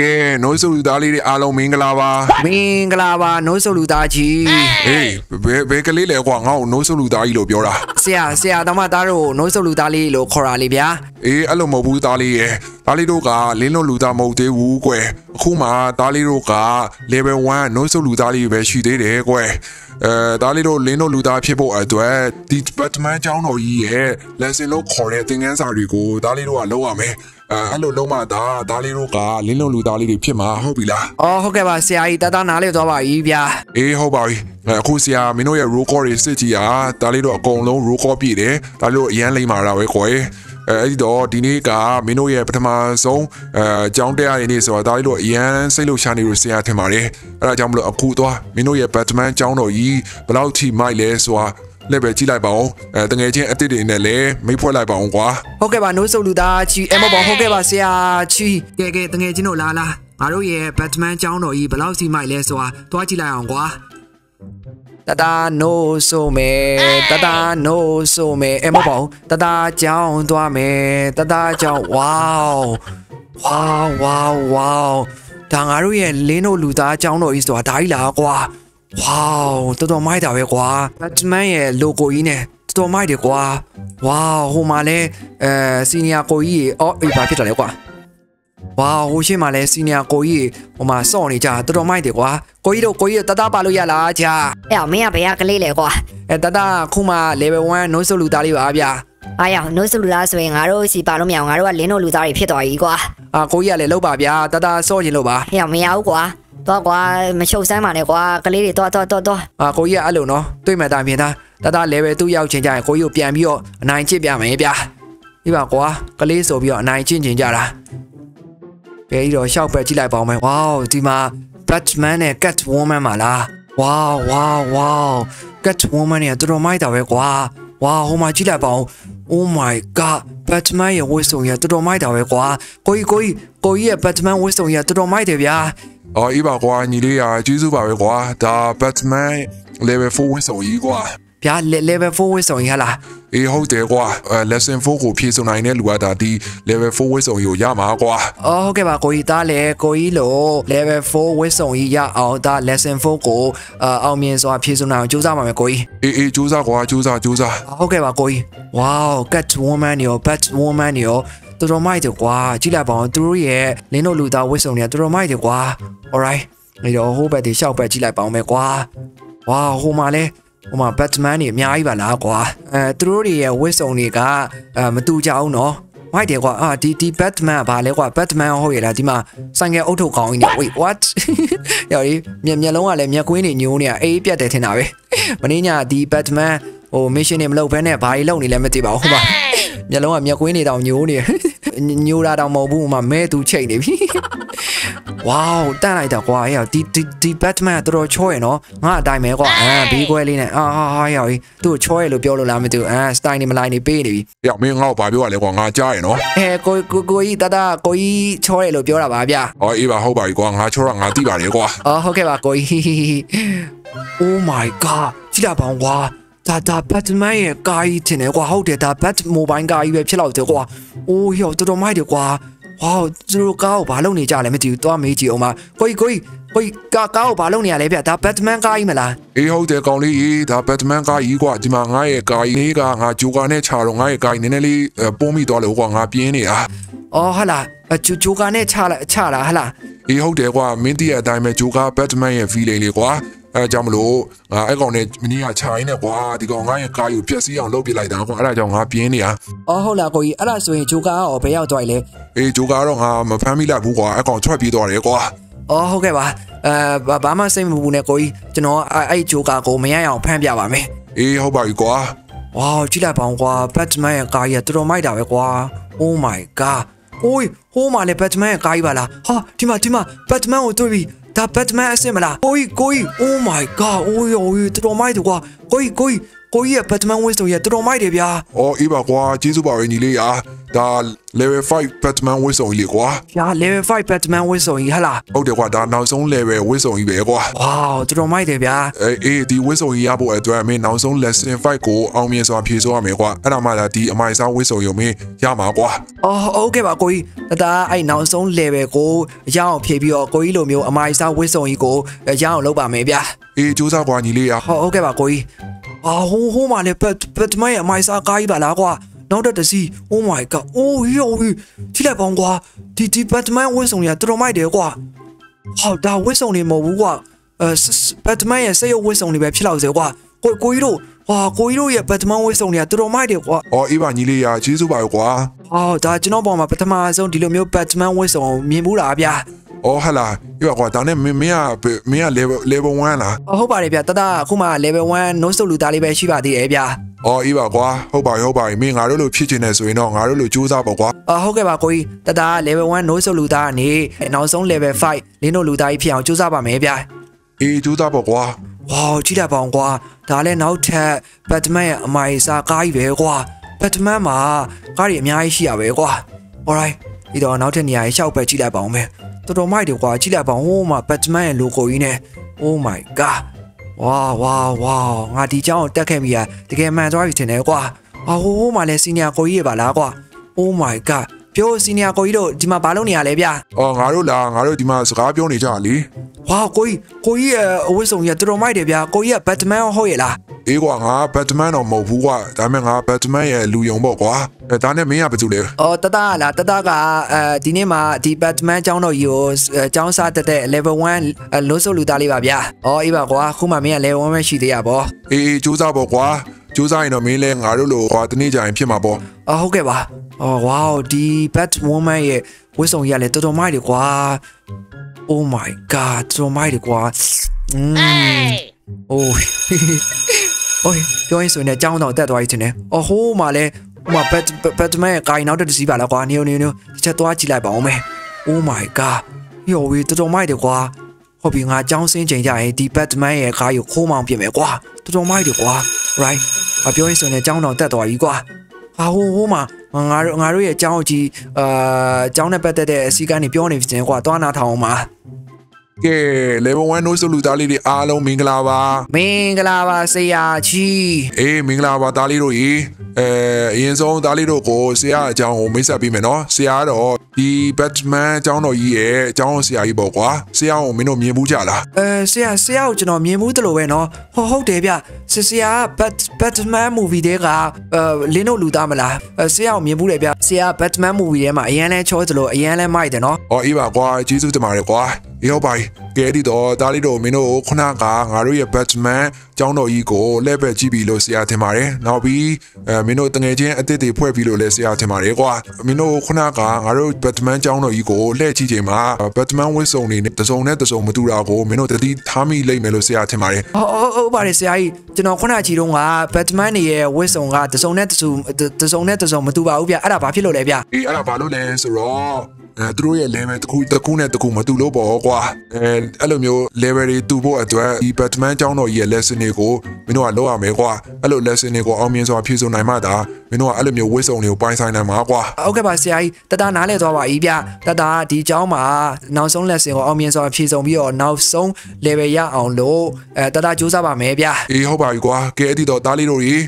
ကဲနိုးစုလူသားလေးတွေအားလုံးမင်္ဂလာပါမင်္ဂလာပါနိုးစုလူသားကြီးဟေးဘယ်ဘယ်ကလေးလဲကွာငါ့ကိုနိုးစုလူသားကြီးလို့ပြောတာဆရာဆရာတော်မသားတို့နိုးစုလူသားလေးလို့ခေါ်တာလေဗျာအေးအဲ့လိုမဟုတ်ဘူးသားလေးရယ်သားလေးတို့ကလင်းလုံးလူသားမဟုတ်သေးဘူးကွယ်အခုမှသားလေးတို့က level 1နိုးစုလူသားလေးပဲရှိသေးတယ်ကွယ်အဲသားလေးတို့လင်းတို့လူသားဖြစ်ဖို့အတွက်ဒီပတ်မန်ကျောင်းတော်ကြီးရဲ့ lesson လို့ခေါ်တဲ့သင်ခန်းစာတွေကိုသားလေးတို့ကလုပ်ရမယ် အဲအဲ့လိုလုံးမှသာသားလေးတို့ကလင်းလုံးလူသားလေးတွေဖြစ်မှာဟုတ်ပြီလားအော်ဟုတ်ကဲ့ပါဆရာကြီးတသားနားလေသွားပါပြီဗျာအေးဟုတ်ပါပြီအဲအခုဆရာမင်းတို့ရဲ့ roll call တွေစစ်ကြည့်อ่ะဒါလေးတော့အကုန်လုံး roll call ပြည့်တယ်ဒါလေးတို့အရန်လိမ့်မာတာပဲကွယ်အဲအဲ့ဒီတော့ဒီနေ့ကမင်းတို့ရဲ့ပထမဆုံးအဲအကြောင်းတရားရင်းနေဆိုတော့ဒါလေးတို့အရန်စိတ်လှုပ်ရှားနေလို့ဆရာထင်ပါတယ်အဲ့ဒါကြောင့်မလို့အခုသွားမင်းတို့ရဲ့ Batman အကြောင်းတော်ကြီးဘယ်လောက်ထိမိုက်လဲဆိုတာ လက်ပဲကြည့်လိုက်ပါဦးအဲတငယ်ချင်းအစ်စ်တွေနဲ့လည်းမိတ်ဖွဲ့လိုက်ပါအောင်ကွာဟုတ်ကဲ့ပါနိုးစုလူသားကြီးအမဘောဟုတ်ကဲ့ပါဆရာကြီးကဲကဲတငယ်ချင်းတို့လာလာငါတို့ရဲ့ဘတ်မန်ကျောင်းတော်ကြီးဘယ်လောက်စီမိုက်လဲဆိုတာတွားကြည့်လိုက်အောင်ကွာတတာနိုးဆိုမယ်တတာနိုးဆိုမယ်အမဘောတတာကျောင်းသွားမယ်တတာကျောင်းဝေါဝေါဝေါဝေါဒါငါတို့ရဲ့လင်းတို့လူသားကျောင်းတော်ကြီးဆိုတာဒါကြီးလားကွာ ဝေါတော်တော်မိုက်တာပဲကွာဘတ်မန်ရဲ့ logo ကြီးနဲ့တော်တော်မိုက်တယ်ကွာဝေါဟိုမှာလဲအဲစီနီယာကိုကြီးရေအော်အေးဘာဖြစ်တာလဲကွာဝါဟိုရှင်းမှာလဲစီနီယာကိုကြီးဟိုမှာစော့နေကြတော်တော်မိုက်တယ်ကွာကိုကြီးတို့ကိုကြီးတို့တတပါလို့ရလားကြာအဲ့အောင်မင်းကဘယ်ကကလေးလဲကွာအဲတတခုမှ level 1 no ဆုလူသားလေးပါဗျာအားရအောင်နိုးစလူလားဆိုရင်ငါတို့စီပါလို့မရအောင်ငါတို့ကလင်းတို့လူသားတွေဖြစ်သွားပြီကွာအာကိုကြီးကလည်းလောက်ပါဗျာတတစော့ခြင်းလို့ပါအဲ့အောင်မရဘူးကွာ တော့ကွာမချုပ်ဆန်းပါနဲ့ကွာကလေးတွေတော့တော့တော့တော့ အာကိုကြီးကအဲ့လိုနော်တွေ့မှတိုင်ပြင်သားတတ level 2ရောက်ချင်ကြရင်ကိုကြီးကိုပြန်ပြီးတော့အနိုင်ကျင့်ပြမယ်ဗျာဒီပါကွာကလေးဆိုပြီးတော့အနိုင်ကျင့်ချင်ကြတာကဲဒီတော့ရှောက်ပဲကြည့်လိုက်ပါဦးမယ်ဝေါဒီမှာ Batman နဲ့ Catwoman မှာလားဝေါဝေါဝေါ Catwoman เนี่ยတော်တော်မိုက်တာပဲကွာဝါဟိုမှာကြည့်လိုက်ပါဦး Oh my god Batman ရဲ့ဝတ်စုံရတော်တော်မိုက်တာပဲကွာကိုကြီးကိုကြီးကိုကြီးရဲ့ Batman ဝတ်စုံရတော်တော်မိုက်တယ်ဗျာ အော်အေးပါကွာညီလေးရာကျေးဇူးပါပဲကွာဒါ Batman level 4ဝင်ဆောင်ကြီးကွာဗျာ le- level 4ဝတ်စုံရလားအေးဟုတ်တယ်ကွာအဲ lesson 4ကိုဖြည့်စုံနိုင်တဲ့လူကဒါဒီ level 4ဝစ်စုံကြီးကိုရမှာကွာအော်ဟုတ်ကဲ့ပါကိုကြီးသားလေကိုကြီးလို့ level 4ဝတ်စုံကြီးရအောင်ဒါ lesson 4ကိုအာအောင်မြင်စွာဖြည့်စုံနိုင်အောင်ကြိုးစားပါမယ်ကိုကြီးအေးအေးစူးစမ်းကွာစူးစမ်းစူးစမ်းဟုတ်ကဲ့ပါကိုကြီး wow cat woman ရော bat woman ရော တော်တော်မိုက်တယ်ကွာကြည့်လိုက်ပါဦးသူတို့ရဲ့လင်းတို့လူသားဝတ်စုံတွေကတော်တော်မိုက်တယ်ကွာ alright နေတော့ဟိုဘက်ဒီရှောက်ဘက်ကြည့်လိုက်ပါဦးမယ်ကွာ wow ဟိုမှာလဲဟိုမှာ batman တွေအများကြီးပါလားကွာအဲသူတို့တွေရဲ့ဝတ်စုံတွေကအဲမတူကြအောင်နော်မိုက်တယ်ကွာအာဒီဒီ batman ကဘာလဲကွာ batman ဟုတ်ရဲ့လားဒီမှာဆိုင်ကယ်အုတ်ထုတ်ကောင်းကြီးနေ wait what ရော်ဒီမျက်မျက်လုံးကလည်းမျက်ကွင်းတွေညိုးနေတာအေးပြတ်တယ်ထင်တာပဲမင်းညာဒီ batman ဟို mission တွေမလုပ်ဘဲနဲ့ဘာတွေလုပ်နေလဲမသိပါဘူးဟုတ်ပါမျက်လုံးကမျက်ကွင်းတွေတောင်ညိုးနေ ညိုးတာတောင်မဟုတ်ဘူးဟိုမှာမဲသူချိန်နေပြီဝေါတန့်လိုက်တာကွာအေးဒီဒီဒီ batman ကတော်တော်ချောရယ်နော်ငါအတိုင်းပဲကွာအာဘေးခွဲလေးနဲ့အာဟာဟာရော်ဒီသူ့ကိုချောရယ်လို့ပြောလို့လားမသိဘူးအာ style နေမလိုက်နေပေးနေပြီ။ရောက်မင်းငါ့ကိုဘာပြောရလဲကွာငါကြားရနော်အဲကိုကိုကိုကြီးတတကိုကြီးချောရယ်လို့ပြောတာပါဗျာ။အော်အေးပါဟုတ်ပါပြီကွာငါချောရငါသိပါတယ်ကွာအော်ဟုတ်ကဲ့ပါကိုကြီး Oh my god ကြည့်လာပါဦးကွာ ဒါဒါ Batman ရဲ့ကားကြီးတင်တယ်ကွာဟုတ်တယ်ဒါ Bat Mobile ကားကြီးပဲဖြစ်လောက်တယ်ကွာအိုးဟောတော်တော်မိုက်တယ်ကွာဝေါသူတို့ကားကိုဘာလုပ်နေကြလဲမသိဘူးသွားမေးကြည့်အောင်ပါကိုကြီးကိုကြီးကိုကြီးကားကားကိုဘာလုပ်နေရလဲဗျဒါ Batman ကားကြီးမလား။အေးဟုတ်တယ်ကောင်လေးအေးဒါ Batman ကားကြီးကွာဒီမှာငါရဲ့ကားကြီးလေးကငါဂျိုကာနဲ့ခြာတော့ငါရဲ့ကားကြီးနည်းနည်းလေးပုံးမိသွားလို့ကွာငါပြင်းနေတာအော်ဟာလာဂျိုဂျိုကာနဲ့ချလာချလာဟာလာ။အေးဟုတ်တယ်ကွာမင်းတည့်ရဲ့အတိုင်းပဲဂျိုကာ Batman ရဲ့ feeling လေးကွာ။ အဲဒါကြောင့်မလို့ငါအဲ့ကောင်နဲ့မင်းကခြာရင်းနဲ့ကွာဒီကောင်ငါရဲ့ကားကြီးကိုပြက်စီးအောင်လုပ်ပြလိုက်တာကွာအဲ့ဒါကြောင့်ငါပြင်းနေတာအော်ဟုတ်လားကိုကြီးအဲ့ဒါဆိုရင်ဂျိုကာကဘယ်ရောက်သွားလဲ။အေးဂျိုကာတော့ငါမဖမ်းမိလိုက်ဘူးကွာအဲ့ကောင်ထွက်ပြေးသွားတယ်ကွာအော်ဟုတ်ကဲ့ပါအဲဘာဘာမှစိတ်မပူနဲ့ကိုကြီးကျွန်တော်အဲ့အဲ့ဂျိုကာကိုမရရအောင်ဖမ်းပြပါမယ်။အေးဟုတ်ပါပြီကွာ။ဝါကြည့်လိုက်ပါဦးကွာ Batman ရဲ့ကားကြီးကတော်တော်မိုက်တာပဲကွာ Oh my god အိုးဟိုးမှာလေ Batman ရဲ့ကားကြီးပါလားဟာဒီမှာဒီမှာ Batman ကိုတွေ့ပြီ ဒါ Batman အစ်စ်မလားကိုကြီးကိုကြီး Oh my god အိုးရောတော်တော်မိုက်တယ်ကွာကိုကြီးကိုကြီး ကိုကြီးရဲ့ဘတ်မန်ဝစ်စုံရဲ့တော်တော်မိုက်တယ်ဗျာအော်အေးပါကွာကျေးဇူးပါပဲညီလေးရာဒါ level 5 Batman ဝစ်စုံကြီးလေကွာဗျာ level 5 Batman ဝစ်စုံကြီးဟဟလားဟုတ်တယ်ကွာဒါနောက်ဆုံး level ဝစ်စုံကြီးပဲကွာဝေါတော်တော်မိုက်တယ်ဗျာအေးအေးဒီဝစ်စုံကြီးရဖို့အတွက်မင်းနောက်ဆုံး lesson 5ကိုအောင်မြင်စွာဖြေဆိုရမယ်ကွာအဲ့ဒါမှသာဒီအမိုင်စားဝစ်စုံရုံမင်းရမှာကွာအော်ဟုတ်ကဲ့ပါကိုကြီးတဒါအဲ့နောက်ဆုံး level ကိုရအောင်ဖြည့်ပြီးတော့ကိုကြီးလိုမျိုးအမိုင်စားဝစ်စုံကြီးကိုရအောင်လုပ်ပါမယ်ဗျာအေးစူးစမ်းကွာညီလေးရာဟုတ်ဟုတ်ကဲ့ပါကိုကြီး အာဟိုဟိုမှာလေဘတ်ဘတ်မန်ရဲ့အမိုင်စားကားကြီးပါလားကွာနောက်တော့တစီ Oh my god အိုးရောကြီးထိလိုက်ပေါင်းကွာဒီဒီဘတ်မန်ဝစ်စုံကြီးကတော်တော်မိုက်တယ်ကွာဟောဒါဝစ်စုံနေမဟုတ်ဘူးကွာအဲဘတ်မန်ရဲ့စက်ရုပ်ဝစ်စုံတွေပဲဖြစ်လောက်စေကွာကိုကိုကြီးတို့ဟာကိုကြီးတို့ရဲ့ဘတ်မန်ဝစ်စုံတွေကတော်တော်မိုက်တယ်ကွာအော်အေးပါညီလေးရာကျေးဇူးပါကွာဟောဒါကျွန်တော်ပေါ်မှာပထမဆုံးဒီလိုမျိုးဘတ်မန်ဝစ်စုံမြင်ဘူးလားဗျာ အော်ဟလာအေးပါကွာဒါနဲ့မင်းမင်းကမင်းက level level 1လားဟုတ်ပါတယ်ဗျာတတအခုမှ level 1 no ဆုပ်လူသားလေးပဲရှိပါသေးတယ်ဗျာအော်အေးပါကွာဟုတ်ပါဟုတ်ပါမင်းငါတို့လိုဖြစ်ချင်တယ်ဆိုရင်တော့ငါတို့လိုစူးစမ်းပါကွာအဟုတ်ကဲ့ပါကိုကြီးတတ level 1 no ဆုပ်လူသားကနေနောက်ဆုံး level 5လင်းတို့လူသားကြီးဖြစ်အောင်ကြိုးစားပါမယ်ဗျာအေးစူးစမ်းပါကွာဝေါကြည့်လိုက်ပါအောင်ကွာဒါလည်းနောက်ထပ်ဘတ်မန်ရဲ့အမိုင်စာကားကြီးပဲကွာဘတ်မန်မှာကားတွေအများကြီးရှိရပဲကွာ alright ဒီတော့နောက်ထပ်နေရာကြီးရှောက်ပဲကြည့်လိုက်ပါအောင်မယ် တော်တော်မိုက်တယ်ကွာကြည့်လိုက်ပါဟိုးမှာဘတ်မန်ရဲ့ logo ကြီးနဲ့ Oh my god ဝါဝါဝါငါဒီကြောင်တက်ခဲ့မိတာတကယ်မှန်သွားပြီထင်တယ်ကွာအဟိုးမှာလည်းစီနီယာကိုကြီးရပါလားကွာ Oh my god ပြောစီနီယာကိုကြီးတို့ဒီမှာဘာလုပ်နေရလဲဗျအော်ငါတို့လားငါတို့ဒီမှာစကားပြောနေကြလေဝါကိုကြီးကိုကြီးရဲ့အဝတ်စုံကြီးတော်တော်မိုက်တယ်ဗျာကိုကြီးကဘတ်မန်ဟုတ်ရဲ့လား အေးကွာငါဘတ်မန်တော့မဟုတ်ဘူးကွာဒါပေမဲ့ငါဘတ်မန်ရဲ့လူယုံပေါ့ကွာအဲဒါနဲ့မင်းကဘာလုပ်လဲ အော်တတလားတတကအဲဒီနေ့မှာဒီဘတ်မန်ကျောင်းတော်ကြီးကိုအဲကျောင်းစားတက်တဲ့ level 1အဲလို့ဆိုလူသားလေးပါဗျာအော်အေးပါကွာခုမှမင်းက level 1ပဲရှိသေးရပါ အေးအေးစူးစမ်းပေါ့ကွာစူးစမ်းရင်တော့မင်းလဲငါတို့လိုကွာတနေ့ကျရင်ဖြစ်မှာပေါ့ အော်ဟုတ်ကဲ့ပါအော်ဝေါဒီ bat woman ရဲ့ဝတ်ဆောင်ကြီးကလည်းတော်တော်မိုက်တယ်ကွာ oh my god တော်တော်မိုက်တယ်ကွာอืมโอ้ย โอ้ยပြောရင်ဆိုရင်လည်းကျောင်းတော်တက်သွားပြီထင်တယ်အော်ဟိုးမှာလဲဟိုမှာ bat batman ရဲ့ကာရင်နောက်တစ်စီးပါလားကွာနေနေနေတစ်ချက်သွားကြည့်လိုက်ပါဦးမယ် oh my god ယောဝေးတော်တော်မိုက်တယ်ကွာဟုတ်ပြီငါကျောင်းစင်းချိန်ကြရင်ဒီ batman ရဲ့ကားကိုခိုးမောင်းပြင်မယ်ကွာတော်တော်မိုက်တယ်ကွာ right အပြောရင်ဆိုရင်ကျောင်းတော်တက်သွားပြီကွာဟာဟိုဟိုမှာငါတို့ငါတို့ရဲ့ကျောင်းကြီးအာကျောင်းနဲ့ပတ်သက်တဲ့အစည်းအကမ်းတွေပြောနေပြီစင်ကွာသွားနာထောင်အောင်ပါ ကဲ level 1 no ဆိုလူသားလေးတွေအားလုံးမင်္ဂလာပါမင်္ဂလာပါဆရာကြီးအေးမင်္ဂလာပါသားလေးတို့ရေအဲအရင်ဆုံးသားလေးတို့ကိုဆရာအကြောင်းကိုမိတ်ဆက်ပေးမယ်နော်ဆရာတော့ဒီ Batman အကြောင်းတော်ကြီးရဲ့အကြောင်းဆရာကြီးပေါ့ကွာဆရာကိုမင်းတို့မြင်ဘူးကြလားအဲဆရာဆရာကိုကျွန်တော်မြင်ဘူးတလို့ပဲနော်ဟောဟုတ်တယ်ဗျဆဆရာက Bat Batman movie တဲကအဲလင်းတို့လူသားမလားဆရာကိုမြင်ဘူးတယ်ဗျဆရာ Batman movie ထဲမှာအရန်လဲချောသလိုအရန်လဲမိုက်တယ်နော်ဟောအေးပါကွာကျေးဇူးတင်ပါတယ်ကွာ အေးဟုတ်ပါပြီ။ကဲဒီတော့ဒါလေးတို့မင်းတို့ခုနကငါတို့ရဲ့ Batman ကျောင်းတော်ကြီးကိုလက်ပဲကြည့်ပြီလို့ဆရာထင်ပါတယ်။နောက်ပြီးအဲမင်းတို့တငယ်ချင်းအစ်စ်တွေဖွဲ့ပြီးလို့လည်းဆရာထင်ပါတယ်ကွာ။မင်းတို့ခုနကငါတို့ Batman ကျောင်းတော်ကြီးကိုလှည့်ကြည့်ချိန်မှာ Batman ဝစ်စုံနေတစုံနဲ့တစုံမတူတာကိုမင်းတို့တတိထားမိလိမ့်မယ်လို့ဆရာထင်ပါတယ်။ဟုတ်ဟုတ်ဟုတ်ပါတယ်ဆရာကြီးကျွန်တော်ခုနကကြည့်တော့က Batman နေရဲ့ဝစ်စုံကတစုံနဲ့တစုံတစုံနဲ့တစုံမတူပါဘူးဗျအဲ့ဒါဘာဖြစ်လို့လဲဗျအေးအဲ့ဒါဘာလို့လဲဆိုတော့အဲသူတို့ရဲ့ level တစ်ခုတစ်ခုနဲ့တစ်ခုမတူလို့ပေါ့ကွာအဲအဲ့လိုမျိုး level တွေတူဖို့အတွက်ဒီ Batman ကျောင်းတော်ကြီးရဲ့ lesson တွေတွေကိုမင်းတို့ကလုပ်ရမယ်ကွာအဲ့လို lesson တွေကိုအောင်မြင်စွာဖြည့်စုံနိုင်မှသာမင်းတို့ကအဲ့လိုမျိုးဝိစုံတွေကိုပိုင်းဆိုင်နိုင်မှာကွာဟုတ်ကဲ့ပါဆရာကြီးတတနားလဲသွားပါပြီဗျတတဒီအကြောင်းမှာနောက်ဆုံး lesson ကိုအောင်မြင်စွာဖြည့်စုံပြီးတော့နောက်ဆုံး level ရအောင်လို့အဲတတစူးစမ်းပါမယ်ဗျအေးဟုတ်ပါပြီကွာကဲအဲ့ဒီတော့တားလေးတို့ကြီး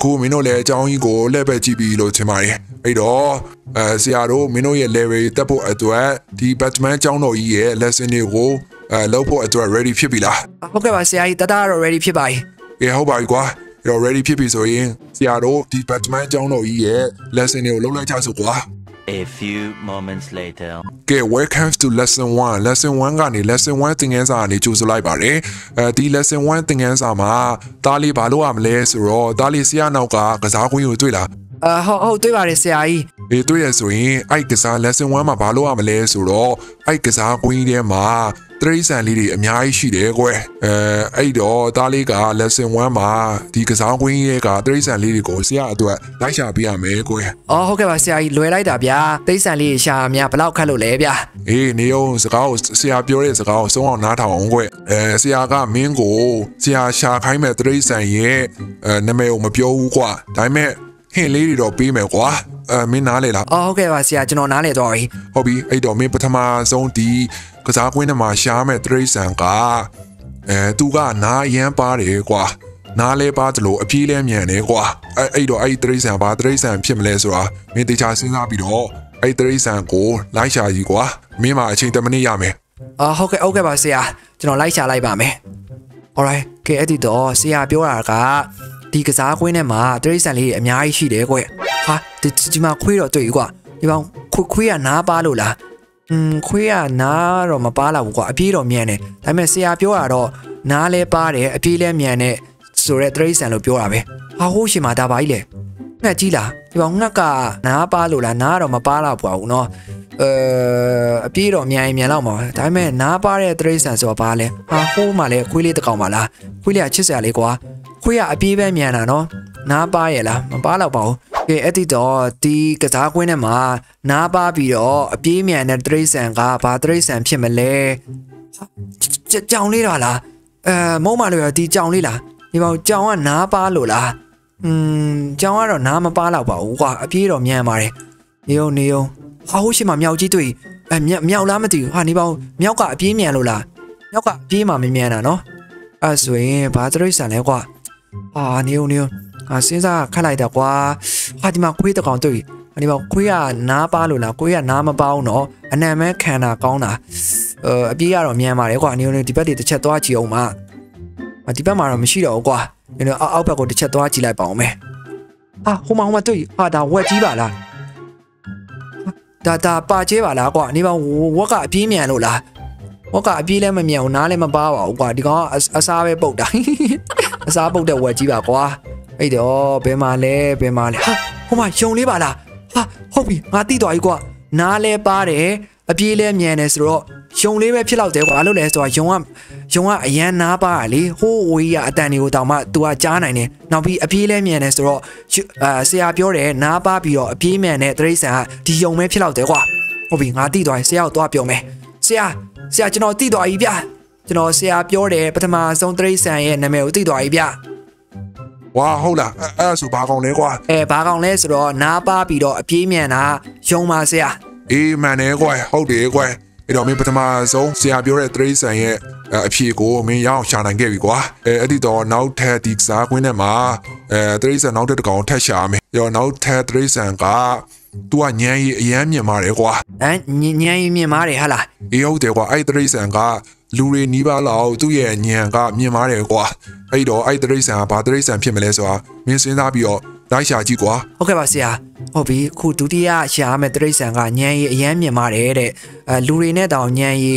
ခုမင်းတို့လည်းအကြောင်းကြီးကိုလှည့်ပဲကြည့်ပြီးလို့ထင်ပါတယ်အဲ့တော့အဲဆရာတို့မင်းတို့ရဲ့ level တက်ဖို့အတွက်ဒီ Batman အကြောင်းတော်ကြီးရဲ့ lesson တွေကို အဲလုပ်ဖို့အတွက် ready ဖြစ်ပြီလားဟုတ်ကဲ့ပါဆရာကြီးတတကတော့ ready ဖြစ်ပါပြီ။ကဲဟုတ်ပါပြီကွာ။အဲ့တော့ ready ဖြစ်ပြီဆိုရင်ဆရာတို့ဒီ Batman အကြောင်းတော်ကြီးရဲ့ lesson တွေကိုလုပ်လိုက်ကြစို့ကွာ A few moments later. ။ကဲ welcome to lesson 1 lesson 1ကနေ lesson 1သင်ခန်းစာကနေကြိုဆိုလိုက်ပါတယ်။အဲဒီ lesson 1သင်ခန်းစာမှာတားလေးဘာလို့ရမလဲဆိုတော့တားလေးဆရာနောက်ကကစားကွင်းကိုတွေ့လားအာဟုတ်ဟုတ်တွေ့ပါတယ်ဆရာကြီး။အေးတွေ့ရဆိုရင်အဲ့ကစား lesson 1မှာဘာလို့ရမလဲဆိုတော့အဲ့ကစားကွင်းထဲမှာ တရိษံလေးတွေအများကြီးရှိတယ်ကွယ်အဲအဲ့တော့သားလေးက lesson 1မှာဒီကစားကွင်းရဲ့ကတရိษံလေးတွေကိုဆရာအတွက်လိုက်ရှာပေးရမယ်ကွယ် အော်ဟုတ်ကဲ့ပါဆရာကြီးလွယ်လိုက်တာဗျာတိရစ္ဆာန်လေးရှာအများဘယ်လောက်ခတ်လို့လဲဗျာ အေးနေအောင်စကားကိုဆရာပြောတဲ့စကားကိုစုံအောင်နားထောင်အောင်ကွယ်အဲဆရာကမင်းကိုဆရာရှာခိုင်းမဲ့တရိษံရဲ့အဲနာမည်ကိုမပြောဘူးကွာဒါပေမဲ့ ဟင့်လေးတွေတော့ပေးမယ်ကွာအဲမင်းနားလေလား အော်ဟုတ်ကဲ့ပါဆရာကျွန်တော်နားလည်တော့ပြီ ဟုတ်ပြီအဲ့တော့မင်းပထမဆုံးဒီကစားကွင်းထဲမှာရှားမဲ့တရိษံကအဲသူကနားရမ်းပါတယ်ကွာနားလဲပါတယ်လို့အပြေးလဲမြန်တယ်ကွာအဲ့အဲ့တော့အဲ့ဒီတရိษံဘာတရိษံဖြစ်မလဲဆိုတာမင်းတေချာစဉ်းစားပြီးတော့အဲ့ဒီတရိษံကိုလိုက်ရှာကြည့်ကွာမင်းမှာအချိန်10မိနစ်ရမယ် အော်ဟုတ်ကဲ့ဟုတ်ကဲ့ပါဆရာကျွန်တော်လိုက်ရှာလိုက်ပါမယ် alright ကဲအဲ့ဒီတော့ဆရာပြောတာက ဒီကစားကွင်းထဲမှာတိရစ္ဆာန်လေးအများကြီးရှိတယ်ကွဟာဒီဒီမှာခွေးတော့တွေ့ပြီကွာဒီပေါင်းခွေးခွေးကနားပါလို့လားอืมခွေးကနားတော့မပါလာဘူးကွာအပြေးတော့မြန်တယ်ဒါပေမဲ့ဆရာပြောတာတော့နားလဲပါတယ်အပြေးလဲမြန်တယ်ဆိုတော့တိရစ္ဆာန်လို့ပြောတာပဲဟာဟိုးရှင်မှာဒါပါကြီးလေငှက်ကြီးလားဒီပေါင်းငှက်ကနားပါလို့လားနားတော့မပါလာဘူးနော်အဲအပြေးတော့မြန်ရင်မြန်လောက်မှာပဲဒါပေမဲ့နားပါတဲ့တိရစ္ဆာန်ဆိုတာဘာလဲဟာဟိုးမှလည်းခွေးလေးတစ်ကောင်ပါလားခွေးလေးကချစ်စရာလေးကွာ ခွေးကအပြေးပဲမြန်တာနော်နားပါရဲ့လားမပါတော့ပါဘူးကဲအဲ့ဒီတော့ဒီကစားကွင်းထဲမှာနားပါပြီးတော့အပြေးမြန်တဲ့တိရစ္ဆာန်ကဘာတိရစ္ဆာန်ဖြစ်မလဲဟာကြောင်လေးတော့လားအဲမုံမလို့ရဒီကြောင်လေးလားဒီပေါကြောင်ကနားပါလို့လားอืมကြောင်ကတော့နားမပါတော့ပါဘူးကွာအပြေးတော့မြန်ပါတယ်နေုံနေုံဟာဟုတ်ရှိမှမြောက်ကြီးတွေ့အဲမြောက်မြောက်လားမသိဘူးဟာနေပေါမြောက်ကအပြေးမြန်လို့လားမြောက်ကအပြေးမှမမြန်တာနော်အဲဆိုရင်ဘာတိရစ္ဆာန်လဲကွာ ဟာနေုံနေုံအာစဉ်းစားခတ်လိုက်တာကွာဟာဒီမှာခွေးတစ်ကောင်တွေ့ဒီမှာခွေးကနားပါလို့လားခွေးကနားမပါဘူးနော်အနံမဲခံတာကောင်းတာအဲအပြေးကတော့မြန်ပါတယ်ကွာနေုံနေဒီဘက်တွေတစ်ချက်သွားကြည့်အောင်ပါအဒီဘက်မှာတော့မရှိတော့ဘူးကွာနေုံအောက်အောက်ဘက်ကိုတစ်ချက်သွားကြည့်လိုက်ပါအောင်မယ်ဟာဟိုမှာဟိုမှာတွေ့ဟာဒါဝက်ကြီးပါလားဒါဒါပါကျဲပါလားကွာနေပါဝက်ကအပြေးမြန်လို့လားဝက်ကအပြေးလည်းမမြန်ဘူးနားလည်းမပါပါဘူးကွာဒီကောင်ကအစားပဲပုတ်တာ အစားပုတ်တဲ့ဝက်ကြီးပါကွာအဲ့တော့ဘယ်မှာလဲဘယ်မှာလဲဟာဟိုမှာယုံလေးပါလားဟာဟုတ်ပြီငါတိသွားပြီကွာနားလဲပါတယ်အပြေးလဲမြန်တယ်ဆိုတော့ယုံလေးပဲဖြစ်တော့တယ်ကွာအဲ့လိုလဲဆိုတော့ယုံကယုံကအရန်နားပါရလေဟိုးဝေးရအတန်တွေကိုတောင်မှ तू ကကြားနိုင်တယ်နောက်ပြီးအပြေးလဲမြန်တယ်ဆိုတော့အာဆရာပြောတယ်နားပါပြီးတော့အပြေးမြန်တဲ့တရိษံကဒီယုံပဲဖြစ်တော့တယ်ကွာဟုတ်ပြီငါတိသွားပြီဆရာကိုသွားပြောမယ်ဆရာဆရာကျွန်တော်တိသွားပြီဗျ ကျွန်တော်ဆရာပြောတယ်ပထမဆုံးတရိษံရဲ့နာမည်ကိုတိသွားပြီဗျ ဝါဟုတ်လားအဲ့အဲ့ဒါဆိုဘာကောင်းလဲကွာ အဲဘာကောင်လဲဆိုတော့နားပါပြီးတော့အပြေးမြန်တာယုံပါဆရာ အေးမှန်တယ်ကွာဟုတ်တယ်ကွာအဲ့တော့မင်းပထမဆုံးဆရာပြောတဲ့တရိษံရဲ့အဖြေကိုမင်းရအောင်ရှာနိုင်ခဲ့ပြီကွာအဲအဲ့ဒီတော့နောက်ထပ်ဒီကစားကွင်းထဲမှာအဲတရိษံနောက်ထပ်တစ်ကောင်ထပ်ရှာမယ်ရောနောက်ထပ်တရိษံက तू ကညံရီအရန်မြင်ပါတယ်ကွာ ဟမ်ညညံရင်မြင်ပါတယ်ဟာလား အေးဟုတ်တယ်ကွာအဲ့တရိษံက လူတွေနီးပါးလောက်သူ့ရဲ့ညံကမြင်ပါတယ်ကွာအဲ့တော့အဲ့တရိษံကဘာတရိษံဖြစ်မလဲဆိုတာမင်းစဉ်းစားပြီးတော့လိုက်ရှာကြည့်ကွာ ဟုတ်ကဲ့ပါဆရာဟုတ်ပြီခုဒုတိယရှာရမယ့်တရိษံကညံရီအရန်မြင်ပါတယ်တဲ့အဲလူတွေနဲ့တောင်ညံရီ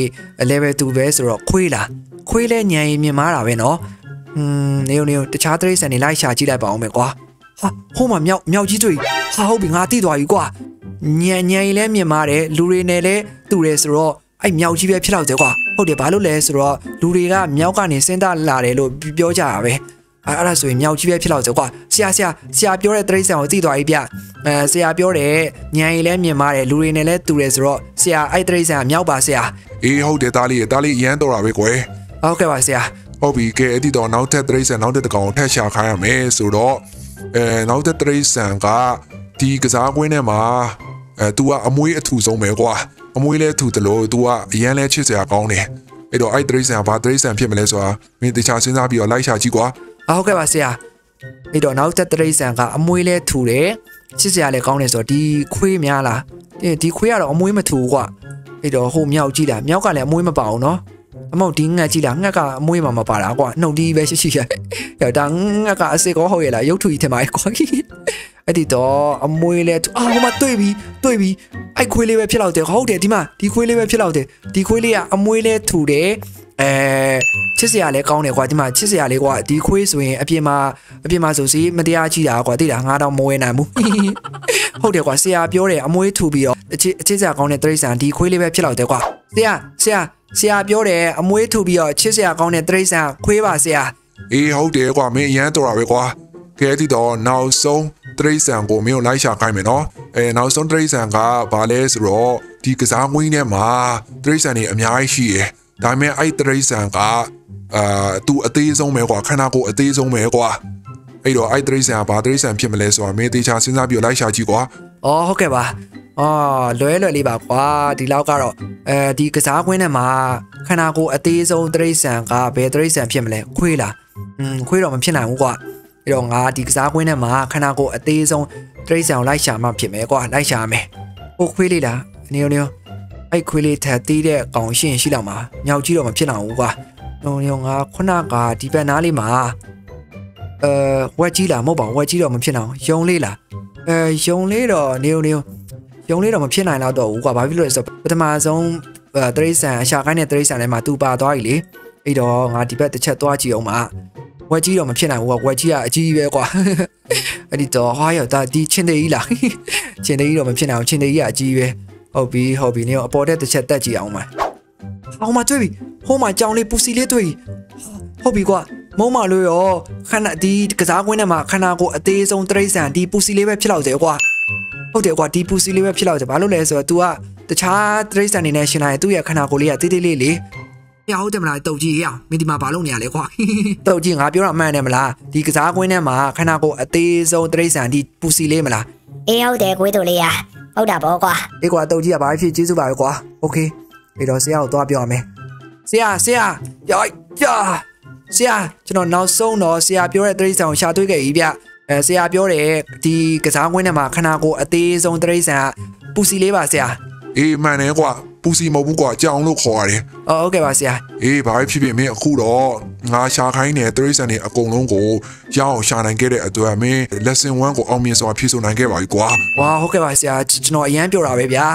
level 2ပဲဆိုတော့ခွေးလားခွေးလဲညံရီမြင်မာတာပဲနော်อืมနေုံနေုံတခြားတရိษံတွေလိုက်ရှာကြည့်လိုက်ပါအောင်မယ်ကွာဟာဟိုမှာမြောက်မြောက်ကြီးတွေ့ဟာဟုတ်ပြီငါတိသွားပြီကွာညံညံရီလဲမြင်မာတယ်လူတွေနဲ့လဲတူတယ်ဆိုတော့ အဲ့မြောက်ကြီးပဲဖြစ်တော့တယ်ကွာဟုတ်တယ်ဘာလို့လဲဆိုတော့လူတွေကမြောက်ကနေစဉ်းစားလာတယ်လို့ပြောကြတာပဲအဲ့အဲ့ဒါဆိုရင်မြောက်ကြီးပဲဖြစ်တော့တယ်ကွာဆရာဆရာဆရာပြောတဲ့တရိတ်ဆန်ကိုသိသွားပြီဗျအဲဆရာပြောတယ်ညံရင်လည်းမြင်ပါတယ်လူတွေနဲ့လည်းတူတယ်ဆိုတော့ဆရာအဲ့တရိတ်ဆန်ကမြောက်ပါဆရာအေးဟုတ်တယ်သားလေးသားလေးရမ်းတော့တာပဲကွယ်ဟုတ်ကဲ့ပါဆရာဟုတ်ပြီကဲအဲ့ဒီတော့နောက်ထပ်တရိတ်ဆန်နောက်ထပ်တကောင်ကိုထပ်ရှာခိုင်းရမယ်ဆိုတော့အဲနောက်ထပ်တရိတ်ဆန်ကဒီကစားကွင်းထဲမှာအဲ तू ကအမွေးအထူဆုံးပဲကွာ အမွေးလဲထူတယ်လို့ तू ကအရန်လဲချစ်စရာကောင်းတယ်အဲ့တော့အဲ့တရိษံကဘာတရိษံဖြစ်မလဲဆိုတာမင်းတခြားစဉ်းစားပြီးတော့လိုက်ရှာကြည့်ကွာ ဟုတ်ကဲ့ပါဆရာအဲ့တော့နောက်သက်တရိษံကအမွေးလဲထူတယ်ချစ်စရာလဲကောင်းတယ်ဆိုတော့ဒီခွေးများလားဒီခွေးကတော့အမွေးမထူဘူးကွာအဲ့တော့ဟိုမြောက်ကြည့်လားမြောက်ကလည်းအမွေးမပါဘူးနော်အမောက်ဒီငှက်ကြည့်လားငှက်ကအမွေးမှမပါတာကွာနှုတ်ဒီပဲရှိရှိရဒါငှက်ကအစစ်ကောဟုတ်ရဲ့လားရုပ်ထူကြီးထင်ပါရဲ့ကွာ အဲ့ဒီတော့အမွေးလဲအာဟိုမှာတွေ့ပြီတွေ့ပြီအဲ့ခွေးလေးပဲဖြစ်တော့တယ်ဟုတ်တယ်ဒီမှာဒီခွေးလေးပဲဖြစ်တော့တယ်ဒီခွေးလေးကအမွေးလဲထူတယ်အဲချစ်စရာလဲကောင်းတယ်ကွာဒီမှာချစ်စရာလေးကွာဒီခွေးဆိုရင်အပြင်မှာအပြင်မှာဆိုစီမတရားကြီးတာကွာသိလားငါတော့မဝဲနိုင်ဘူးဟုတ်တယ်ကွာဆရာပြောတယ်အမွေးထူပြီးတော့အချစ်အချစ်စရာကောင်းတဲ့တရိษံဒီခွေးလေးပဲဖြစ်တော့တယ်ကွာဆရာဆရာဆရာပြောတယ်အမွေးထူပြီးတော့ချစ်စရာကောင်းတဲ့တရိษံခွေးပါဆရာအေးဟုတ်တယ်ကွာမင်းအရန်တော်တာပဲကွာကဲအဲ့ဒီတော့နောက်ဆုံး တရိတ်ဆန်ကိုမင်းတို့လိုက်ရှာခိုင်းမယ်နော်အဲနောက်ဆုံးတရိတ်ဆန်ကဘာလဲဆိုတော့ဒီကစားငွေးထဲမှာတရိတ်ဆန်တွေအများကြီးရှိတယ်ဒါပေမဲ့အဲ့တရိတ်ဆန်ကအာသူအသေးဆုံးပဲကွာခန္ဓာကိုယ်အသေးဆုံးပဲကွာအဲ့တော့အဲ့တရိတ်ဆန်ကဘာတရိတ်ဆန်ဖြစ်မလဲဆိုတာမင်းသေချာစဉ်းစားပြီးလိုက်ရှာကြည့်ကွာအော်ဟုတ်ကဲ့ပါအော်လွဲလွယ်လေးပါကွာဒီလောက်ကတော့အဲဒီကစားကွင်းထဲမှာခန္ဓာကိုယ်အသေးဆုံးတရိတ်ဆန်ကဘယ်တရိတ်ဆန်ဖြစ်မလဲခွေးလားอืมခွေးတော့မဖြစ်နိုင်ဘူးကွာ ပြီးတော့ငါဒီကစားကွင်းထဲမှာခန္ဓာကိုယ်အသေးဆုံးတရိတ်ဆန်ကိုလိုက်ရှာမှဖြစ်မယ်ကွာလိုက်ရှာမယ်ဟိုခွေးလေးလားအနေရောအဲ့ခွေးလေးထပ်တီးတဲ့ကောင်ရှင်ရှိလောက်မှာမြောက်ကြီးတော့မဖြစ်နိုင်ဘူးကွာညောင်ညောင်ကခုနကဒီဘက်နားလေးမှာအဲဝက်ကြီးလားမဟုတ်ပါဘူးဝက်ကြီးတော့မဖြစ်နိုင်ရုံလေးလားအဲရုံလေးတော့နေုံနေုံရုံလေးတော့မဖြစ်နိုင်တော့ဘူးကွာဘာဖြစ်လို့လဲဆိုတော့ပထမဆုံးတရိတ်ဆန်အရှာကိုင်းတဲ့တရိတ်ဆန်ထဲမှာသူပါသွားပြီလေအဲ့တော့ငါဒီဘက်တစ်ချက်သွားကြည့်အောင်ပါ ဝက်ကြီးတော့မဖြစ်နိုင်ဘူးကွာဝက်ကြီးကအကြီးပဲကွာအဲ့ဒီတော့ဟာရတာဒီချင်းသေးကြီးလားချင်းသေးကြီးတော့မဖြစ်နိုင်ဘူးချင်းသေးကြီးကအကြီးပဲဟုတ်ပြီဟုတ်ပြီနေအပေါ်တဲ့တစ်ချက်တက်ကြည့်အောင်ပါဟောင်းမတွေ့ပြီဟိုးမကြောင်လေးပူစီလေးတွေ့ပြီဟုတ်ပြီကွာမုံမလို့ရောခဏဒီကစားကွင်းထဲမှာခဏကိုအသေးဆုံးတရိษံဒီပူစီလေးပဲဖြစ်လောက်တယ်ကွာ ဟုတ်တယ်ကွာဒီပူစီလေးပဲဖြစ်လောက်တယ်ဘာလို့လဲဆိုတော့ तू ကတခြားတရိษံနေနဲ့ရှင်လာရင်သူ့ရဲ့ခန္ဓာကိုယ်လေးကတေးသေးလေးလေ ပြဟုတ်တယ်မလားတုတ်ကြီးရအောင်မင်းဒီမှာဘာလုပ်နေရလဲကွာ တုတ်ကြီးငါပြောတာမှန်တယ်မလားဒီကစားကွင်းထဲမှာခန္ဓာကိုယ်အသေးဆုံးတရိษံဒီပူစီလေးမလား အေးဟုတ်တယ်ကိုတို့လေးရဟုတ်တာပေါ့ကွာ အေးကွာတုတ်ကြီးကဘာဖြစ်ကျေးဇူးပါပဲကွာโอเคပြီးတော့ဆရာကိုသွားပြောရမယ်ဆရာဆရာယောက်ယာဆရာကျွန်တော်နောက်ဆုံးတော့ဆရာပြောတဲ့တရိษံကိုရှာတွေ့ခဲ့ပြီဗျအဲဆရာပြောတယ်ဒီကစားကွင်းထဲမှာခန္ဓာကိုယ်အသေးဆုံးတရိษံကပူစီလေးပါဆရာ အေးမှန်တယ်ကွာ ပူစီမဟုတ်ဘူးကွာကြောင်လို့ခေါ်ရတယ်အော်ဟုတ်ကဲ့ပါဆရာအေးဘာဖြစ်ဖြစ်မင်းအခုတော့ငါရှာခိုင်းတဲ့တရိษံတွေအကုန်လုံးကိုရအောင်ရှာနိုင်ခဲ့တဲ့အတွက်မင်း lesson 1ကိုအောင်မြင်စွာဖြည့်ဆို့နိုင်ခဲ့ပါပြီကွာဝါဟုတ်ကဲ့ပါဆရာကျွန်တော်အရန်ပြောတာပဲဗျာ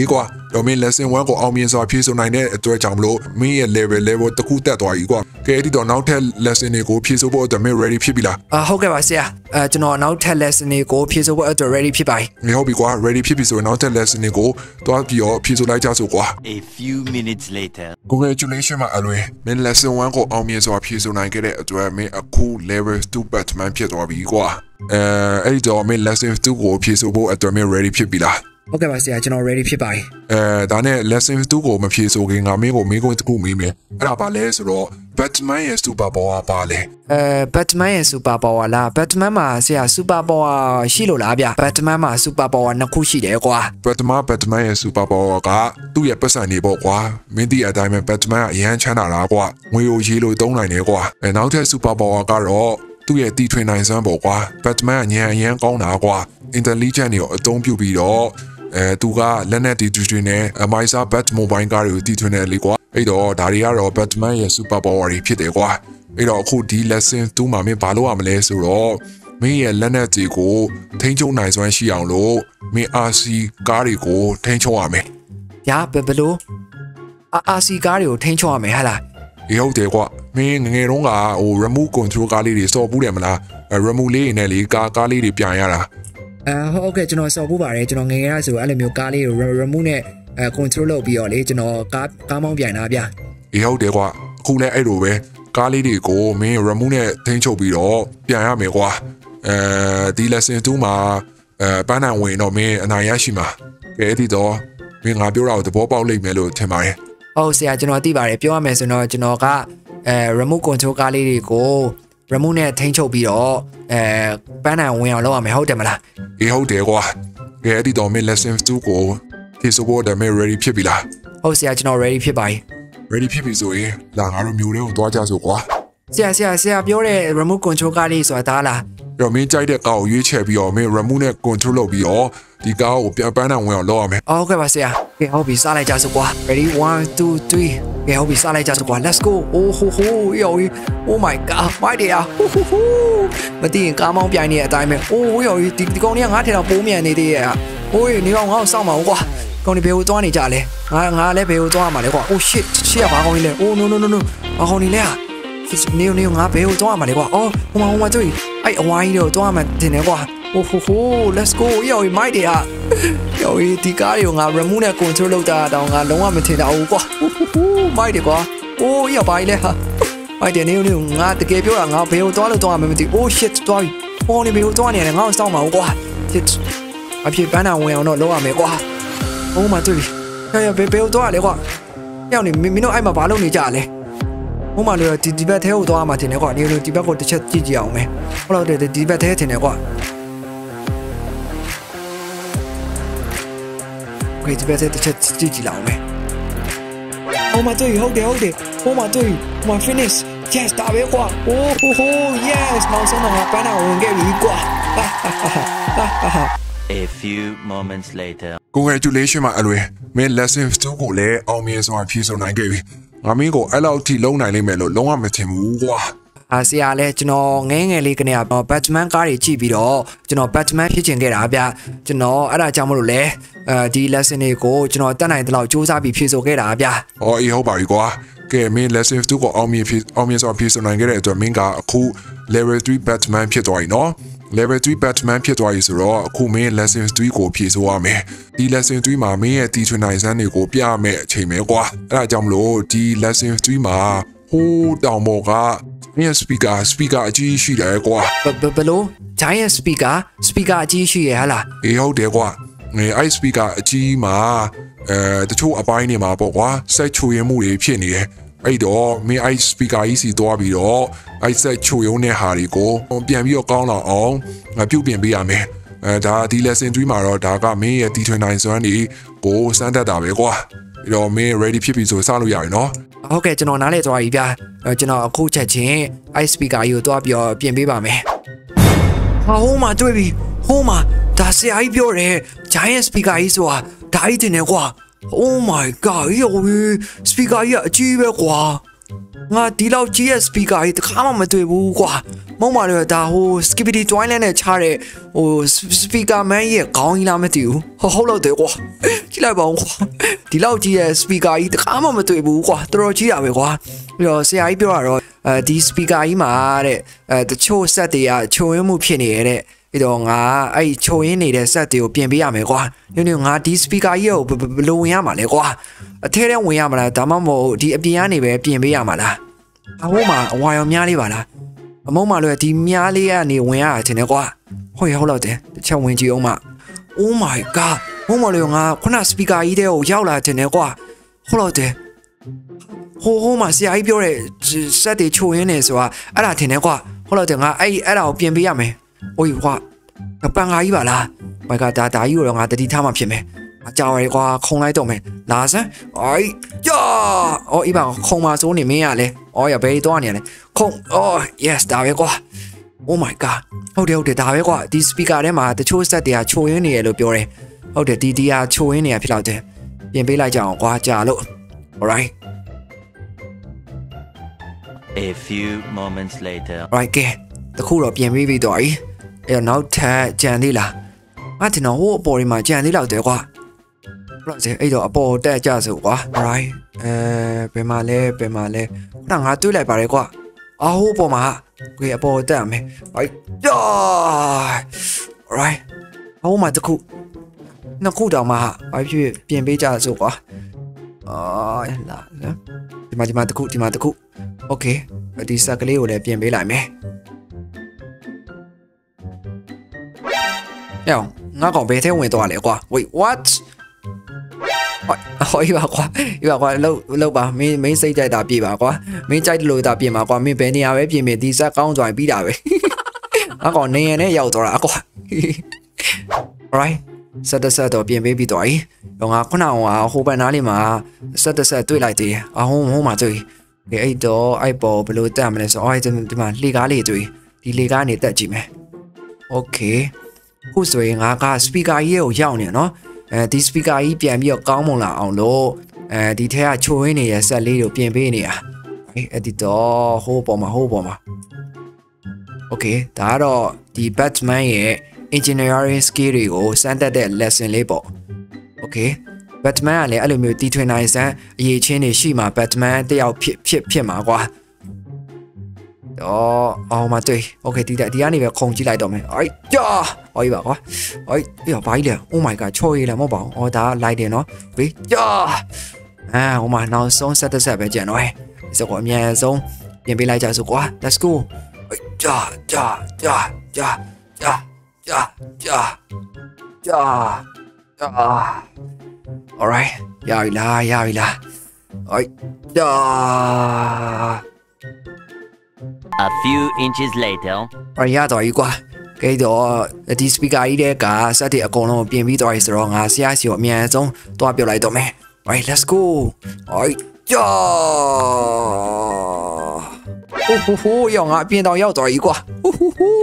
အေးကွာတော့မင်း lesson 1ကိုအောင်မြင်စွာဖြည့်ဆို့နိုင်တဲ့အတွက်ကြောင့်မလို့မင်းရဲ့ level level တစ်ခုတက်သွားပြီကွာကဲအဲ့ဒီတော့နောက်ထပ် lesson တွေကိုဖြည့်ဆို့ဖို့အတွက်မင်း ready ဖြစ်ပြီလားအာဟုတ်ကဲ့ပါဆရာအဲကျွန်တော်နောက်ထပ် lesson တွေကိုဖြည့်ဆို့ဖို့အတွက် ready ဖြစ်ပါပြီမင်းဟုတ်ပြီကွာ ready ဖြစ်ပြီဆိုရင်နောက်ထပ် lesson တွေကိုတွားပြီးတော့ဖြည့်ဆို့လိုက်ကြစို့ကွာ A few minutes later. congratulation မှာအလွယ်မင်း lesson 1ကိုအောင်မြင်စွာဖြည့်ဆို့နိုင်ခဲ့တဲ့အတွက်မင်းအခု level 2 batman ဖြစ်သွားပြီကွာအဲအဲ့ဒီတော့မင်း lesson 2ကိုဖြည့်ဆို့ဖို့အတွက်မင်း ready ဖြစ်ပြီလား ဟုတ်ကဲ့ပါဆရာကျွန်တော် ready ဖြစ်ပါပြီအဲဒါနဲ့ lesson 2ကိုမဖြေဆိုခင်ငါမင်းကိုမင်းကိုတစ်ခုမေးမယ်အဲ့ဒါပါလဲဆိုတော့ Batman ရဲ့ super power ပါလဲအဲ Batman ရဲ့ super power လား Batman မှာဆရာ super power ရှိလို့လားဗျ Batman မှာ super power နှစ်ခုရှိတယ်ကွာ Batman Batman ရဲ့ super power ကသူ့ရဲ့ပတ်စံနေပေါ့ကွာမင်းဒီအတိုင်းပဲ Batman ကအရန်ချမ်းသာတာကွာငွေကိုရေးလို့သုံးနိုင်တယ်ကွာအဲနောက်ထပ် super power ကတော့သူ့ရဲ့တီထွင်နိုင်စွမ်းပေါ့ကွာ Batman ကညံအရန်ကောင်းတာကွာ intelligent တွေကိုအသုံးပြုပြီးတော့ အဲသူကလက်နက်တီထွင်ထွင်နဲ့အမိုင်းစာ Bat mobile ကားတွေကိုတီထွင်တယ်လေကွာအဲ့တော့ဒါတွေကတော့ Batman ရဲ့ super power တွေဖြစ်တယ်ကွာအဲ့တော့အခုဒီ lesson 2မှာမင်းဘာလုပ်ရမလဲဆိုတော့မင်းရဲ့လက်နက်တွေကိုထိန်းချုပ်နိုင်စွမ်းရှိအောင်လို့မင်း RC ကားတွေကိုထိန်းချုပ်ရမယ်ညာဘယ်ဘယ်လို့အာ RC ကားတွေကိုထိန်းချုပ်ရမယ်ဟာလား။ဒီဟုတ်တယ်ကွ။မင်းငယ်ငယ်တုန်းကဟို remote control ကားလေးတွေစော်ဘူးတယ်မလားအဲ remote လေးတွေနဲ့လေကားကားလေးတွေပြန်ရတာ အဲဟုတ်ကဲ့ကျွန်တော်စော်ဖို့ပါတယ်ကျွန်တော်ငယ်ငယ်ကဆိုအဲ့လိုမျိုးကားလေးကို remote နဲ့အဲ control လုပ်ပြီးတော့လေကျွန်တော်ကားကားမောင်းပြန်တာဗျ။ဒီဟုတ်တယ်ကွ။အခုလည်းအဲ့လိုပဲကားလေးတွေကိုမင်း remote နဲ့ထိန်းချုပ်ပြီးတော့ပြန်ရမယ်ကွ။အဲဒီ lesson 2မှာအဲပန်းနိုင်ဝင်တော့မင်းအနိုင်ရရှိမှာ။ကဲအဲ့ဒီတော့မင်းငါပြောတာကိုသဘောပေါက်လိမ့်မယ်လို့ထင်ပါတယ်ဟုတ်ဆရာကျွန်တော်သိပါတယ်ပြောရမယ်ဆိုတော့ကျွန်တော်ကအဲ remote control ကားလေးတွေကို remote နဲ့ထိန်းချုပ်ပြီးတော့အဲပန်းနိုင်ဝင်အောင်လုပ်ရမယ်ဟုတ်တယ်မလား။ဒီဟုတ်တယ်ကွ။ကဲအဲ့ဒီတော့မင်း lesson 2ကိုဖြည့်ဆိုဖို့အတွက်မင်း ready ဖြစ်ပြီလားဟုတ်ဆရာကျွန်တော် ready ဖြစ်ပါပြီ။ ready ဖြစ်ပြီဆိုရင်လာငါတို့မျိုးတွေကိုသွားကြစို့ကွာ။ဆရာဆရာဆရာပြောတဲ့ remote control ကားလေးဆိုတာဒါလား အဲ့တော့မင်းကြိုက်တဲ့ကားကိုရွေးချယ်ပြီးတော့မင်း remote နဲ့ control လုပ်ပြီးတော့ဒီကားကိုပြန်ပန်းနိုင်ဝင်အောင်လုပ်ရမယ်အော်ဟုတ်ကဲ့ပါဆရာကဲဟုတ်ပြီစလိုက်ကြစို့ကွာ ready 1 2 3ကဲဟုတ်ပြီစလိုက်ကြစို့ကွာ let's go oh ho ho yo oh my god မိုက်တယ်ဟာဟူဟူဟူမသိရင်ကားမောင်းပြိုင်နေတဲ့အတိုင်းပဲ oh yo ဒီဒီကောင်ကြီးကငါထင်တော့ပိုးမြန်နေသေးရဲ့ဟာ oh နေကောင်ငါ့ကိုစောင့်ပါဦးကွာကောင်ဒီဘယ်ကိုသွားနေကြလဲငါငါလည်းဘယ်ကိုသွားမှာလဲကွာ oh shit shit ဘာကောင်ကြီးလဲ oh no no no no ဘာကောင်ကြီးလဲဟာ နေနေငါဘယ်ကိုသွားမှာလဲကွာအော်ဟိုမှာဟိုမှာတွေ့အဲ့အဝိုင်းကြီးတော့သွားမှာတင်တယ်ကွာဟိုဟိုဟို let's go ယောမိုက်တယ်ဟာယောဒီကားတွေကိုငါ remove နဲ့ control လုပ်တာတောင်ငါလုံးဝမထင်တော့ဘူးကွာဟိုဟိုဟိုမိုက်တယ်ကွာအိုးယောပါလေဟာမိုက်တယ်နေနေငါတကယ်ပြောတာငါဘယ်ကိုသွားလို့သွားမှမသိ oh shit သွားပြီဟောနေဘယ်ကိုသွားနေလဲငါ့ကိုစောင့်ပါဦးကွာ shit အဖြစ်ပန်းတာဝင်အောင်တော့လုပ်ရမယ်ကွာဟိုးမတွေ့ပြီဟဲ့ဘယ်ဘယ်ကိုသွားလဲကွာယောနေမင်းတို့အဲ့မှာဘာလုပ်နေကြလဲ ဟိုမှာလေဒီဒီဘက်ထဲကိုသွားမှတင်တယ်ကွာဒီလိုဒီဘက်ကိုတစ်ချက်ကြည့်ကြည့်အောင်မယ်ဟုတ်တော့တယ်ဒီဘက်ထဲတင်တယ်ကွာ โอเคဒီဘက်တစ်ချက်ကြည့်ကြည့်လောက်မယ်ဟိုမှာတွေ့ဟုတ်တယ်ဟုတ်တယ်ဟိုမှာတွေ့ဟိုမှာ finish yes ဒါပဲကွာโอ้โห yes နောက်ဆုံးတော့ငါပန်းတာဝင်ခဲ့ပြီကွာ A few moments later. congratulation ပါအလွယ်မင်း lesson 2ကိုလည်းအောင်မြင်စွာဖြည့်ဆုံးနိုင်ခဲ့ပြီ ငါမင်းကိုအဲ့လောက်ထိလုံးနိုင်လိမ့်မယ်လို့လုံးဝမထင်ဘူးကွာအာဆရာလဲကျွန်တော်ငဲငယ်လေးကနေက Batman ကားတွေကြည့်ပြီးတော့ကျွန်တော် Batman ဖြစ်ချင်ခဲ့တာဗျကျွန်တော်အဲ့ဒါကြောင့်မလို့လဲအဲဒီ lesson တွေကိုကျွန်တော်တက်နိုင်တဲ့လောက်စူးစမ်းပြီးဖြည့်ဆို့ခဲ့တာဗျ။အော်အေးဟုတ်ပါပြီကွာ။ကဲမင်း lesson 2ကိုအောင်မြင်ဖြစ်အောင်မြင်စွာဖြည့်စွနိုင်ခဲ့တဲ့အတွက်မင်းကအခု level 3 Batman ဖြစ်သွားပြီနော်။ level 3 Batman ဖြစ်သွားပြီဆိုတော့အခုမင်း lesson 3ကိုဖြည့်ဆိုရမယ်။ဒီ lesson 3မှာမင်းရဲ့တီထွင်နိုင်စမ်းတွေကိုပြရမယ်အချိန်ပဲကွာ။အဲ့ဒါကြောင့်မလို့ဒီ lesson 3မှာဟိုးတောင်ပေါ်ကမင်းရဲ့ speaker speaker အကြီးရှိတယ်ကွာဘဘဘလို့ giant speaker speaker အကြီးရှိရဟလား။အေးဟုတ်တယ်ကွာ။ငယ်အဲ့ speaker အကြီးမှာအဲတချို့အပိုင်းတွေမှာပေါ့ကွာစိုက်ချူရင်မှုတွေဖြစ်နေတယ်။ အဲ့တော့မင်းအဲ့ speaker ကြီးစီသွားပြီးတော့အဲ့စိုက်ချူရုံတဲ့ဟာတွေကိုပြန်ပြီးတော့ကောင်းလာအောင်ငါပြုတ်ပြင်ပေးရမယ်။အဲဒါဒီ lesson 3မှာတော့ဒါကမင်းရဲ့တီထွင်နိုင်စွမ်းတွေကိုစမ်းတတ်တာပဲကွာ။ပြီးတော့မင်း ready ဖြစ်ပြီဆိုစလို့ရပြီနော်။ဟုတ်ကဲ့ကျွန်တော်နားလဲသွားပြီဗျာအဲကျွန်တော်အခုချက်ချင်း ice speaker ကြီးကိုသွားပြီးတော့ပြင်ပေးပါမယ်ဟာဟိုးမှာတွေ့ပြီဟိုးမှာဒါဆရာကြီးပြောတယ် giant speaker ကြီးဆိုတာဒါကြီးတင်နေကွာ oh my god ယော speaker ကြီးကအကြီးပဲကွာငါဒီလောက်ကြီးရဲ့ speaker ကြီးတခါမှမတွေ့ဘူးကွာမုံမာတော့ဒါဟို skippity twilight နဲ့ချားတဲ့ဟို speaker man ရဲ့ခေါင်းကြီးလားမသိဘူးဟုတ်ဟုတ်လို့တယ်ကွာကြည့်လိုက်ပါဦးကွာဒီလောက်ကြီးရဲ့ speaker ကြီးတခါမှမတွေ့ဘူးကွာတော်တော်ကြီးတာပဲကွာပြီးတော့ဆရာကြီးပြောတာတော့အဲဒီ speaker ကြီးမှာတဲ့အဲတချို့ set တွေကချုံရင်းမှုဖြစ်နေရတဲ့ ပြီးတော့ငါအဲ့ဒီချုံရင်းနေတဲ့ set တွေကိုပြင်ပေးရမယ်ကွာညညငါဒီ speaker ကြီးကိုဘယ်လိုဝင်ရမှာလဲကွာအထဲထဲဝင်ရမှာလားဒါမှမဟုတ်ဒီအပြင်ကနေပဲပြင်ပေးရမှာလားအဟိုးမှာအဝါရောများလေးပါလားအမုံမလို့ဒီမြားလေးကနေဝင်ရတာတင်တယ်ကွာဟုတ်ရဟုတ်တော့တယ်တစ်ချက်ဝင်ကြည့်အောင်မ Oh my god မုံမလို့ငါခုန speaker ကြီးတဲ့ကိုရောက်လာတင်တယ်ကွာဟုတ်တော့တယ်ဟိုဟိုမှာဆရာကြီးပြောတဲ့ set တွေချိုရင်းနေဆိုတာအဲ့ဒါတင်တယ်ကွာဟုတ်တော့တယ်ငါအဲ့အဲ့ဒါကိုပြင်ပေးရမယ်။ အိုးကွာပန်ကာကြီးပါလား။မိုက်ကဒါဒါကြီးကိုတော့ငါတတိထားမှဖြစ်မယ်။အကြောင်ရယ်ကွာခုံလိုက်တော့မယ်။လာစမ်း။အိုးယာ။အော်ဤပါခုံပါစိုးနေမင်းရလဲ။အော်ရဘယ်သွားနေရလဲ။ခုံအော် yes ဒါပဲကွာ။ Oh my god ဟုတ်တယ်ဟုတ်တယ်ဒါပဲကွာဒီ speaker ထဲမှာတချို့ set တွေကချိုရင်းနေရလို့ပြောတယ်။ဟုတ်တယ်ဒီဒီဟာချိုရင်းနေရဖြစ်တော့တယ်။ပြင်ပေးလိုက်ကြအောင်ကွာကြာလို့ alright A few moments later. right ကဲတခုတော့ပြင်ပေးပြီးတော့ဤ အဲ့တော့နောက်ထပ်ကြံသေးလားငါတင်တော့ဟိုအပေါ်ဒီမှာကြံသေးတော့တယ်ကွာဘလို့စေအဲ့တော့အပေါ်တက်ကြစို့ကွာ right အဲဘယ်မှာလဲဘယ်မှာလဲခုနငါတွေးလိုက်ပါတယ်ကွာအဟိုပေါ်မှာကိုအပေါ်တက်မယ် right ယာ right ဟိုမှာတခုနှစ်ခုတောင်မှဘာဖြစ်ပြင်ပေးကြစို့ကွာအာလာဒီမှာဒီမှာတခုဒီမှာတခု okay ဒီဆက်ကလေးကိုလည်းပြင်ပေးလိုက်မယ်။ ယောငါကောင်ဘယ်ထဲဝင်သွားလဲကွာ wait what ဟောဟောပါကွာဒီပါကွာလှုပ်လှုပ်ပါမင်းမင်းစိတ်ကြိုက်တာပြေပါကွာမင်းကြိုက်တယ်လို့တာပြင်ပါကွာမင်းဘယ်နေရာပဲပြင်ပြင်ဒီဆက်ကောင်းစွာပြီးတာပဲငါကောင်နေရနဲ့ရောက်သွားတာကွာ right ဆက်တဆက်တော့ပြင်ပေးပြီးတော့ဤတော့ငါခုနကဟိုဘက်နားလေးမှာဆက်တဆက်တွေ့လိုက်သေးတယ်အဟိုးဟိုးမှာတွေ့ဒီအဲ့တော့အဲ့ပေါ်ဘယ်လိုတက်မလဲဆိုတော့အဲ့ဒီမှာလေကားလေးတွေ့ဒီလေကားနေတက်ကြည့်မယ် okay ခုဆိုရင်ငါက speaker ကြီးကိုရောက်နေနော်အဲဒီ speaker ကြီးပြန်ပြီးတော့ကောင်းမွန်လာအောင်လို့အဲဒီထဲကချိုးရင်းနေတဲ့ဆက်လေးကိုပြင်ပေးနေတာအဲအဲ့ဒီတော့ဟိုးပေါ်မှာဟိုးပေါ်မှာ okay ဒါကတော့ဒီ Batman ရဲ့ engineering skill တွေကိုစမ်းသပ်တဲ့ lesson လေးပေါ့ okay Batman ကလည်းအဲ့လိုမျိုးတီထွင်နိုင်စမ်းအရေးချင်းတွေရှိမှာ Batman တယောက်ဖြစ်ဖြစ်ဖြစ်မှာကွာ 哦哦嘛对，OK ဒီတိုင်းဒီကနေပဲခုံကြည့်လိုက်တော့မယ်အိုက်ကြာအိုက်ပါကွာအိုက်ပြဘာကြီးလဲ Oh my god ချော်ရည်လည်းမဟုတ်ပါဘူးအော်ဒါလိုက်တယ်နော်ဘေးကြာအာဟိုမှာနောက်ဆုံးဆက်သက်ဆက်ပဲကြံတော့ဟဲ့စကောအမြန်ဆုံးပြင်ပေးလိုက်ကြစို့ကွာ Let's go အိုက်ကြာကြာကြာကြာကြာကြာကြာကြာကြာ All right ရပြီလားရပြီလားအိုက်ကြာ A few inches later. အရတော့ကြီးကွာကဲတော့ဒီ speaker ကြီးတဲ့ကစက်တွေအကုန်လုံးပြင်ပြီးသွားပြီဆိုတော့ငါဆရာစီကိုအမြန်ဆုံးတွားပြလိုက်တော့မယ် right let's go ဟိုကြာဟိုဟိုဟိုရောငါအပြင်တောင်ရောက်သွားကြီးကွာဟိုဟိုဟို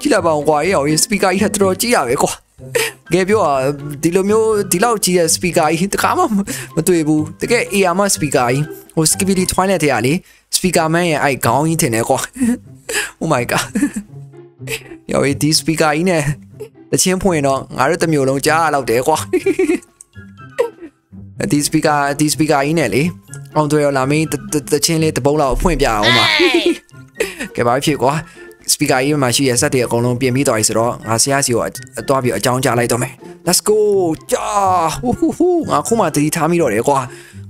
ကြည့်လိုက်ပါဦးကွာရော speaker ကြီးကတော်တော်ကြီးရပဲကွာ ကဲပြောဒီလိုမျိုးဒီလောက်ကြီးတဲ့ speaker ကြီးတခါမှမတွေ့ဘူးတကယ် AR မ speaker ကြီးဟို Skibidi Twilight ထဲကလေ speaker man ရဲ့အဲ့ခေါင်းကြီးထင်တယ်ကွာ Oh my god ရောဒီ speaker ကြီးနဲ့တချင်းဖွင့်တော့ငါတို့တစ်မျိုးလုံးကြားရတော့တယ်ကွာဒီ speaker ဒီ speaker ကြီးနဲ့လေအောင်တွေ့ရလာမင်းတချင်းလေးတပုတ်လောက်ဖွင့်ပြအောင်ပါကဲပါဖြစ်ကွာ speaker ကြီးမှာရှိရဆက်တွေအကုန်လုံးပြင်ပြီးသွားပြီဆိုတော့ငါဆရာစီကိုအသွားပြီးအကြောင်းကြားလိုက်တော့မယ် let's go ကြာဟူဟူဟူငါခုမှတတိထားမိတော့တယ်ကွာ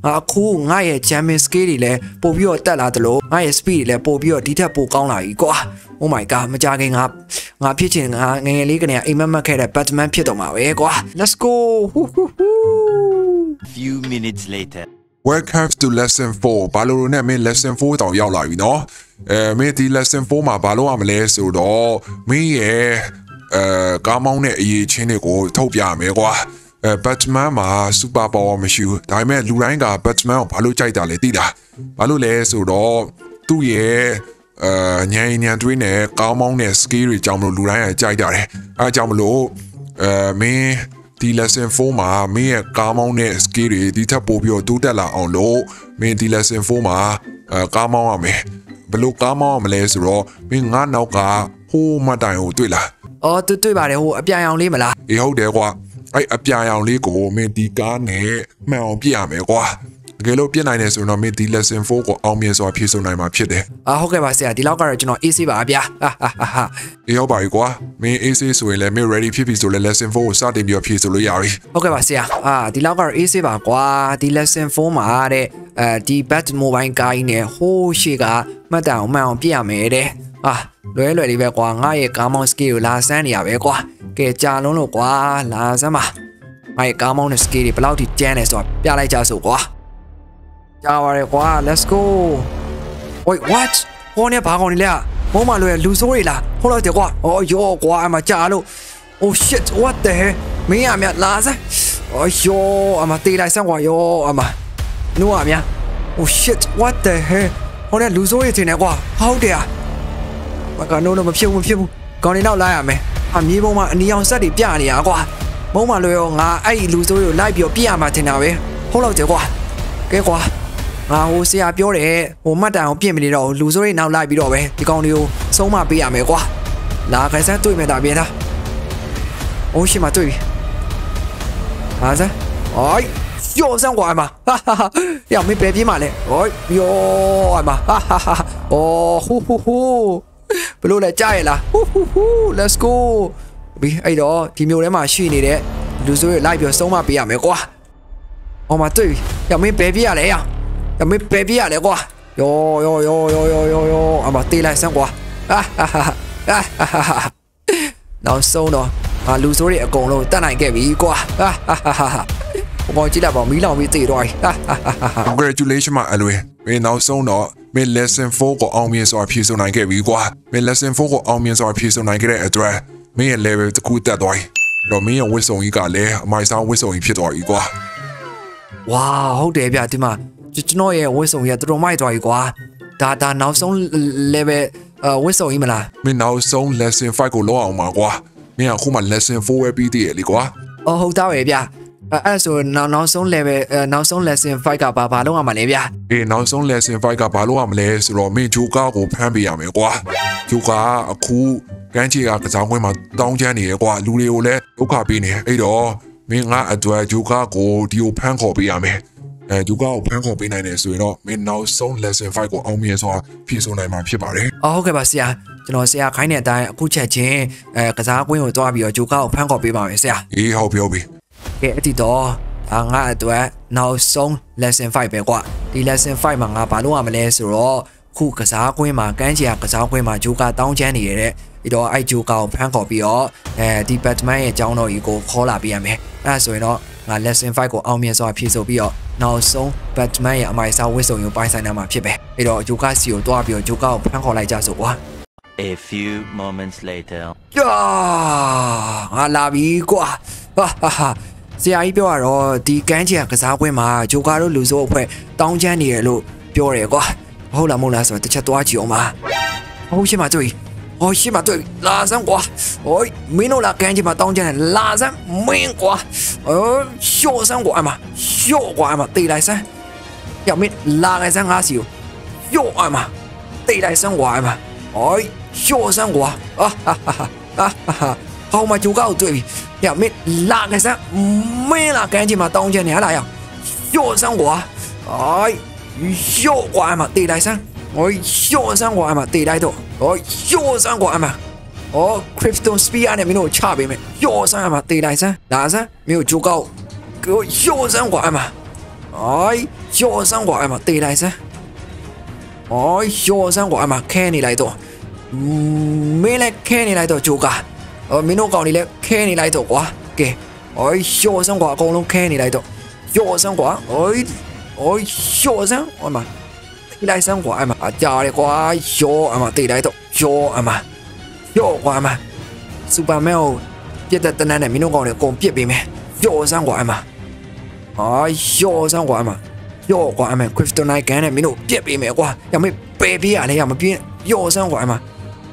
ငါအခုငါရဲ့ jamming skill တွေလည်းပို့ပြီးတော့တက်လာသလိုငါရဲ့ speed တွေလည်းပို့ပြီးတော့ဒီထက်ပိုကောင်းလာပြီကွာ oh my god မကြခင်ငါငါဖြစ်ချင်ငါငယ်ငယ်လေးကနေအိမ်မက်မက်ခဲ့တဲ့ Batman ဖြစ်တော့မှာပဲကွာ let's go ဟူဟူဟူ Few minutes later. Welcome to lesson 4ဘာလို့လဲနဲ့မင်း lesson 4တောင်ရောက်လာပြီเนาะအဲမင်းဒီ lesson 4မှာဘာလို့ရမလဲဆိုတော့မင်းရဲ့အဲကားမောင်းတဲ့အရေးချင်းတွေကိုထုတ်ပြမယ်ကွာအဲ Batman မှာ super power မရှိဘူးဒါပေမဲ့လူတိုင်းက Batman ကိုဘာလို့ကြိုက်တာလဲသိလားဘာလို့လဲဆိုတော့သူ့ရဲ့အဲညံညံတွေးနဲ့ကောင်းမောင်းတဲ့ skill တွေကြောင့်မလို့လူတိုင်းကကြိုက်ကြတယ်အဲကြောင့်မလို့အဲမင်း ဒီ lesson 4မှာမင်းရဲ့ကားမောင်းတဲ့ skill တွေဒီထက်ပိုပြီးတော့တိုးတက်လာအောင်လို့မင်းဒီ lesson 4မှာအဲကားမောင်းရမယ်ဘယ်လို့ကားမောင်းရမလဲဆိုတော့မင်းငါနောက်ကဟိုးမတိုင်ကိုတွေ့လားအော်တွေ့တွေ့ပါတယ်ဟိုအပြိုင်အောင်လေးမလားအေးဟုတ်တယ်ကွာအဲ့အပြာရောင်လေးကိုမင်းဒီကားနဲ့မှန်အောင်ပြရမယ်ကွာတ ကယ်လို့ပြစ်နိုင်တယ်ဆိုတော့မင်းဒီ lesson 4ကိုအောင်မြင်စွာဖြည့်ဆို့နိုင်မှာဖြစ်တယ်အာဟုတ်ကဲ့ပါဆရာဒီလောက်ကတော့ကျွန်တော် AC ပါဗျာဟာဟာဟာဟာအေးဟုတ်ပါပြီကွာမင်း AC ဆိုရင်လည်းမင်း ready ဖြစ်ပြီဆိုလည်း lesson 4ကိုစတင်ပြီးတော့ဖြည့်ဆို့လို့ရပြီဟုတ်ကဲ့ပါဆရာအာဒီလောက်ကတော့ AC ပါကွာဒီ lesson 4မှာတဲ့အဲဒီ bat mobile ကိုင်းနဲ့ဟိုးရှိကမှတ်တမ်းအောင်မှန်အောင်ပြရမယ်တဲ့အာလွဲလွယ်လေးပဲကွာငါရဲ့ကားမောင်း skill ကိုလာစမ်းနေရပဲကွာကဲကြာလုံးလို့ကွာလာစမ်းပါငါရဲ့ကားမောင်းတဲ့ skill တွေဘယ်လောက်ထိကျန်းလဲဆိုတာပြလိုက်ကြစို့ကွာ ကြာပါရဲ့ကွာ let's go wait what ဟောနေဘာကောင်းနေလဲမုံမလွယ်လူဆိုးတွေလားဟုတ်တော့တယ်ကွာအော်ယောကွာအမကြာလို့ oh shit what the hell မင်းရမြလာစမ်းအော်ယောအမတေးလိုက်စမ်းကွာယောအမနိုးရမြ oh shit what the hell ဟောနေလူဆိုးတွေတင်နေကွာဟုတ်တယ်อ่ะမကနိုးတော့မဖြစ်ဘူးမဖြစ်ဘူးကောင်းနေတော့လာရမယ်အမြေပုံမှာအနီအောင်ဆက်တွေပြနေရကွာမုံမလွယ်ရောငါအဲ့ဒီလူဆိုးတွေကိုလိုက်ပြီးတော့ပြရမှာတင်တာပဲဟုတ်တော့တယ်ကွာကဲကွာ ငါဟိုဆရာပြောတယ်ဟိုမှတ်တမ်းအောင်ပြင်မနေတော့ဘူးလူစိုးတွေနောက်လိုက်ပြီးတော့ပဲဒီကောင်တွေကိုဆုံးမပေးရမယ်ကွာလာခိုင်စမ်းတွေ့မယ်တာပြင်းသားအိုးရှိမတွေ့ပြီဟာစမ်းအိုးယောစမ်းကွာအမဟာဟာဟာရမင်းပဲပြေးမှလဲအိုးယောအမဟာဟာဟာအိုးဟူဟူဟူဘလို့လဲကြားရလားဟူဟူဟူ let's go ဘီအဲ့တော့ဒီမျိုးထဲမှာရှိနေတဲ့လူစိုးတွေလိုက်ပြီးတော့ဆုံးမပေးရမယ်ကွာ။အော်မတွေ့ပြီ။ရမင်းဘယ်ပြရလဲရ။ ရမင်းဘယ်ပြရလဲကွာ။ယောယောယောယောယောယောယောအမတေးလိုက်စမ်းကွာ။ဟာဟာဟာဟာဟာဟာ။နောက်ဆုံးတော့ငါလူဆိုးတွေအကုန်လုံးတတ်နိုင်ခဲ့ပြီကွာ။ဟာဟာဟာဟာ။ဘောကြည့်လိုက်ပါမီးလောင်ပြီးတေးတော့။ဟာဟာဟာဟာ congratulation မအလွယ်မင်းနောက်ဆုံးတော့မင်း lesson 4ကိုအောင်မြင်စွာဖြည့်ဆို့နိုင်ခဲ့ပြီကွာမင်း lesson 4ကိုအောင်မြင်စွာဖြည့်ဆို့နိုင်ခဲ့တဲ့အတွက်မင်းရဲ့ level တစ်ခုတက်သွားပြီတော့မင်းရဲ့ဝစ်စုံကြီးကလည်းအမိုက်စားဝစ်စုံကြီးဖြစ်သွားပြီကွာ။ဝါဟုတ်တယ်ဗျဒီမှာ ကျွန်တော်ရဲ့ဝစ်စုံကြီးကတော်တော်မိုက်သွားပြီကွာ။ဒါဒါနောက်ဆုံး level အဝစ်စုံကြီးမလား။မင်းနောက်ဆုံး lesson 5ကိုလောက်အောင်ပါကွာမင်းအခုမှ lesson 4ပဲပြီးသေးရလေကွာအော်ဟုတ်သားပဲဗျအဲ့အဲ့ဆိုနောက်နောက်ဆုံး level အဲနောက်ဆုံး lesson 5ကဘာဘာလုံးရမှာလဲဗျအေးနောက်ဆုံး lesson 5ကဘာလို့ရမလဲဆိုတော့မင်းဂျိုကာကိုဖမ်းပေးရမယ်ကွာဂျိုကာကအခုကန်းချီကကစားကွင်းမှာတောင်းချမ်းနေရကွာလူတွေကိုလည်းဒုက္ခပေးနေအဲ့တော့မင်းငါအတွက်ဂျိုကာကိုဒီကိုဖမ်းခေါ်ပေးရမယ် အဲဂျူကာကိုဖမ်းခေါ်ပေးနိုင်တယ်ဆိုရင်တော့မင်းနောက်ဆုံး lesson 5ကိုအောင်မြင်စွာဖြည့်ဆို့နိုင်မှာဖြစ်ပါတယ်အော်ဟုတ်ကဲ့ပါဆရာကျွန်တော်ဆရာခိုင်းတဲ့အတိုင်းအခုချက်ချင်းအဲကစားကွင်းကိုတွားပြီးတော့ဂျိုကာကိုဖမ်းခေါ်ပေးပါမယ်ဆရာအေးဟုတ်ပြောပြီကဲအဲ့ဒီတော့အာငါအတွက်နောက်ဆုံး lesson 5ပဲကွာဒီ lesson 5မှာငါဘာလုပ်ရမလဲဆိုတော့ ခုကစားကွင်းမှာကန်းချီကကစားကွင်းမှာဂျိုကာတောင်းချမ်းနေရတဲ့ပြီးတော့အဲ့ဂျိုကာကိုဖမ်းခေါ်ပြီးတော့အဲဒီဘတ်မန်ရဲ့အကြောင်းတော်ကြီးကိုခေါ်လာပေးရမယ်အဲ့ဒါဆိုရင်တော့ငါ lesson 5ကိုအောင်မြင်စွာဖြည့်ဆို့ပြီးတော့နောက်ဆုံး Batman ရဲ့အမိုက်စားဝစ်စုံကိုပိုင်ဆိုင်နာမှာဖြစ်ပဲပြီးတော့ဂျိုကာစီကိုတွားပြီးတော့ဂျိုကာကိုဖမ်းခေါ်လိုက်ကြဆိုကွာ A few moments later. ယာငါလာပြီကွာဟာဟာဟာဆရာကြီးပြောရတော့ဒီကန်းချီကကစားကွင်းမှာဂျိုကာတို့လူစိုးအဖွဲ့တောင်းချမ်းနေရလို့ပြောတယ်ကွာ ဟုတ်လားမဟုတ်လားဆိုတော့တစ်ချက်သွားကြည့်အောင်ပါဟုတ်ရှိမှတွေ့ဟောရှိမှတွေ့လာစမ်းကွာဟိုမင်းတို့လာကန်းချီမှာတောင်းချမ်းတယ်လာစမ်းမင်းကွာအော်ရှော့စမ်းကွာအမရှော့ကွာအမတေးလိုက်စမ်းရမင်းလာလိုက်စမ်းငါစီကိုရှော့အမတေးလိုက်စမ်းကွာအမဟိုရှော့စမ်း ကွာအာဟာဟာဟာဟာဟောမဂျိုကာကိုတွေ့ပြီရမင်းလာလိုက်စမ်းမင်းလာကန်းချီမှာတောင်းချမ်းနေဟလားရရှော့စမ်းကွာ哎，小怪嘛，地来山，我小山怪嘛，地来头，我小山怪嘛，哦，Krypton Spear 呢没有差别没，小山嘛，地来山，哪山没有足够，给我小山怪嘛，哎，小山怪嘛，地来山，哎，小山怪嘛，看你来头，嗯，没来看你来头足够，呃，没弄搞你来看你来头哇，给，哎，小山怪公龙看你来头，小山怪，哎。 哦哟声，哎妈，地来生活哎妈，家里瓜哟哎妈，地来都哟哎妈，哟瓜妈，苏巴妹哦，别在等奶奶，明天讲的讲别别咩，哟生活哎妈，哎哟生活哎妈，哟瓜哎妈，Crystal Night 干的明天别别咩瓜，要么别别啊你要么别哟生活哎妈，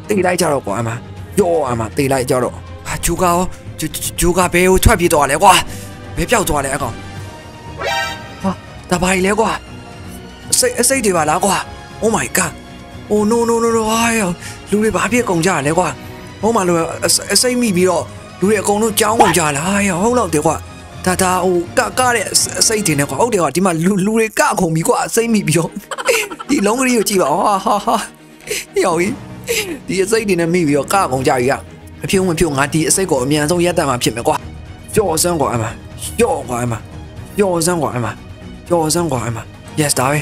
地来家了瓜哎妈，哟哎妈，地来家了，啊，猪哥哦，猪猪哥别我踹皮多嘞瓜，别表多嘞阿公。 ဒါဘာကြီးလဲကွာစိတ်အစိတ်တွေပါလားကွာ Oh my god Oh no no no no ဟာယောလူတွေဘာဖြစ်ကုန်ကြလဲကွာဟိုမှာလူအစိတ်မိပြီးတော့လူတွေအကုန်လုံးကြောင်းကုန်ကြလားဟာယောဟုတ်တော့တယ်ကွာဒါဒါဟိုကကတဲ့အစိတ်တွေနဲ့ကွာဟုတ်တယ်ကွာဒီမှာလူလူတွေကခုံပြီးကွာအစိတ်မိပြီးတော့ဒီလုံးကလေးကိုကြည့်ပါဟာဟာဟာယောကြီးဒီအစိတ်တွေနဲ့မိပြီးတော့ကကုန်ကြပြီကအဖြုံးမဖြုံးငါဒီအစိတ်ကိုအမြန်ဆုံးရက်တတ်မှာဖြစ်မယ်ကွာကြော်စမ်းကွာအမကြော်ကွာအမကြော်စမ်းကွာအမ ကြော်စမ်းကွာအမ yes ဒါပဲ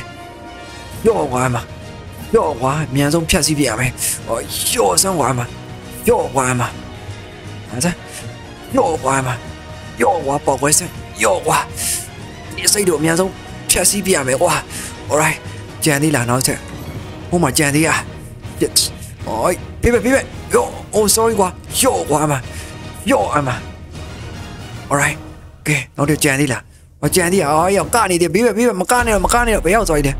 ကြော်ကွာအမကြော်ကွာအမြန်ဆုံးဖြတ်စီးပြရမယ်ဟောကြော်စမ်းကွာအမကြော်ကွာအမဟာစကြော်ကွာအမကြော်ကွာပေါ့ကွယ်စကြော်ကွာဒီစိတ်တို့အမြန်ဆုံးဖြတ်စီးပြရမယ်ကွာ alright ကြံသေးလားနောက်ချက်ဟိုမှာကြံသေးရ yes ဟိုပြပြပြပြယော oh sorry ကွာကြော်ကွာအမကြော်အမ alright ကဲနောက်တော့ကြံသေးလား မကြံသေးအောင်အော်ကနေတယ်ဘေးပဲဘေးပဲမကနေတော့မကနေတော့ဘယ်ရောက်သွားကြီးလဲ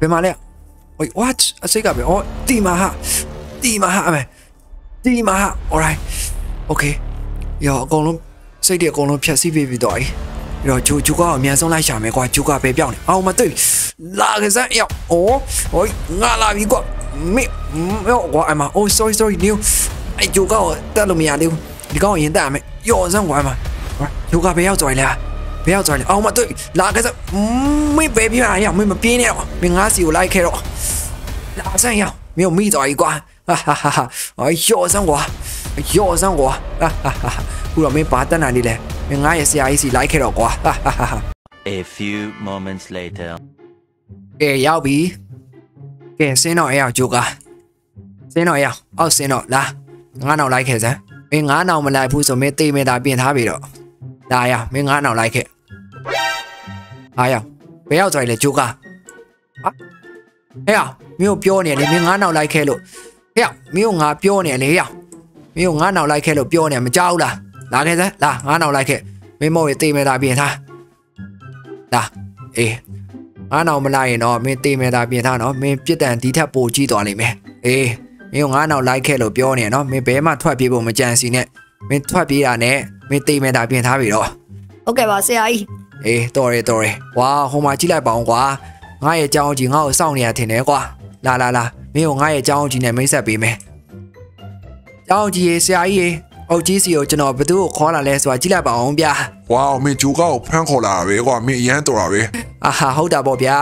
ဘယ်မှာလဲဟို what အစိတ်ကပဲအော်တီမာဟာတီမာဟာပဲတီမာဟာ alright okay ရောအကုန်လုံးစိတ်တွေအကုန်လုံးဖြတ်စည်းပေးပြီးတော့ကြီးပြီးတော့ဂျူဂျူကအမြန်ဆုံးလိုက်ရှာမယ်ကွာဂျူကပဲပြောင်းတယ်အောင်မတွေ့လာကစားရောက်အိုးဟိုငါလာပြီကွာမေမေကွာအမအိုး sorry sorry new အဲ့ဂျူကတက်လို့မရသေးဘူးဒီကောင်ရင်တက်ရမယ်ယော်စမ်းကွာအမဂျူကပဲရောက်ကြွယ်လား ဘယ်ရောက်သွားလဲအောင်မတွေ့လာခဲ့စမင်းပဲပြရအောင်မင်းမပြင်းနဲ့တော့မင်းငါးစီကိုလိုက်ခဲ့တော့လာစမ်းရအောင်မင်းမိသွားကြီးကွာဟာဟာဟာအယောစမ်းကွာအယောစမ်းကွာဟာဟာဟာခုတော့မင်းပါတတ်နိုင်နေလဲမင်းငါရဲ့ဆရာကြီးစီလိုက်ခဲ့တော့ကွာဟာဟာဟာ A few moments later ကဲရောက်ပြီကဲစင်းတော့အဲ့အောင်ဂျိုကာစင်းတော့အဲ့အောင်အောက်စင်းတော့လာငါနောက်လိုက်ခဲ့စမ်းမင်းငါနောက်မလိုက်ဘူးဆိုမင်းတိတ်မေတာပြင်ထားပြီတော့ ဒါရမင်းငါနောက်လိုက်ခဲ့ဟာရဘယ်ရောက်ကြိုက်လဲဂျိုကာဟာဟဲ့ရမင်းကိုပြောနေတယ်မင်းငါနောက်လိုက်ခဲ့လို့ဟဲ့ရမင်းကိုငါပြောနေတယ်လေရမင်းကိုငါနောက်လိုက်ခဲ့လို့ပြောနေမကြောက်လားလာခဲ့စမ်းလာငါနောက်လိုက်ခဲ့မင်းမို့ရတေးမဲ့တာပြင်ထားလာအေးငါနောက်မလိုက်ရင်တော့မင်းတေးမဲ့တာပြင်ထားနော်မင်းပြစ်ဒဏ်ဒီထက်ပိုကြီးသွားလိမ့်မယ်အေးမင်းကိုငါနောက်လိုက်ခဲ့လို့ပြောနေနော်မင်းဘဲမှထွက်ပြေးဖို့မကြံစီနဲ့မင်းထွက်ပြေးတာနဲ့ မင်းတေးမဲတာပြင်ထားပြီတော့ဟုတ်ကဲ့ပါဆရာကြီးအေးတော်ရတော်ရဝါဟိုမှာကြည့်လိုက်ပါအောင်ကွာငါရဲ့အကြောင်းကြီးငါ့ကိုစောင့်နေရထင်တယ်ကွာလာလာလာမင်းကိုငါရဲ့အကြောင်းကြီးနဲ့မိတ်ဆက်ပေးမယ်။အကြောင်းကြီးရေဆရာကြီးရေအုတ်ကြီးစီကိုကျွန်တော်ဘယ်သူ့ကိုခေါ်လာလဲဆိုတာကြည့်လိုက်ပါအောင်ဗျာဝါမင်းဂျိုကာကိုဖမ်းခေါ်လာတာပဲကွာမင်းအရန်တော်တာပဲအာဟာဟုတ်တာပေါ့ဗျာ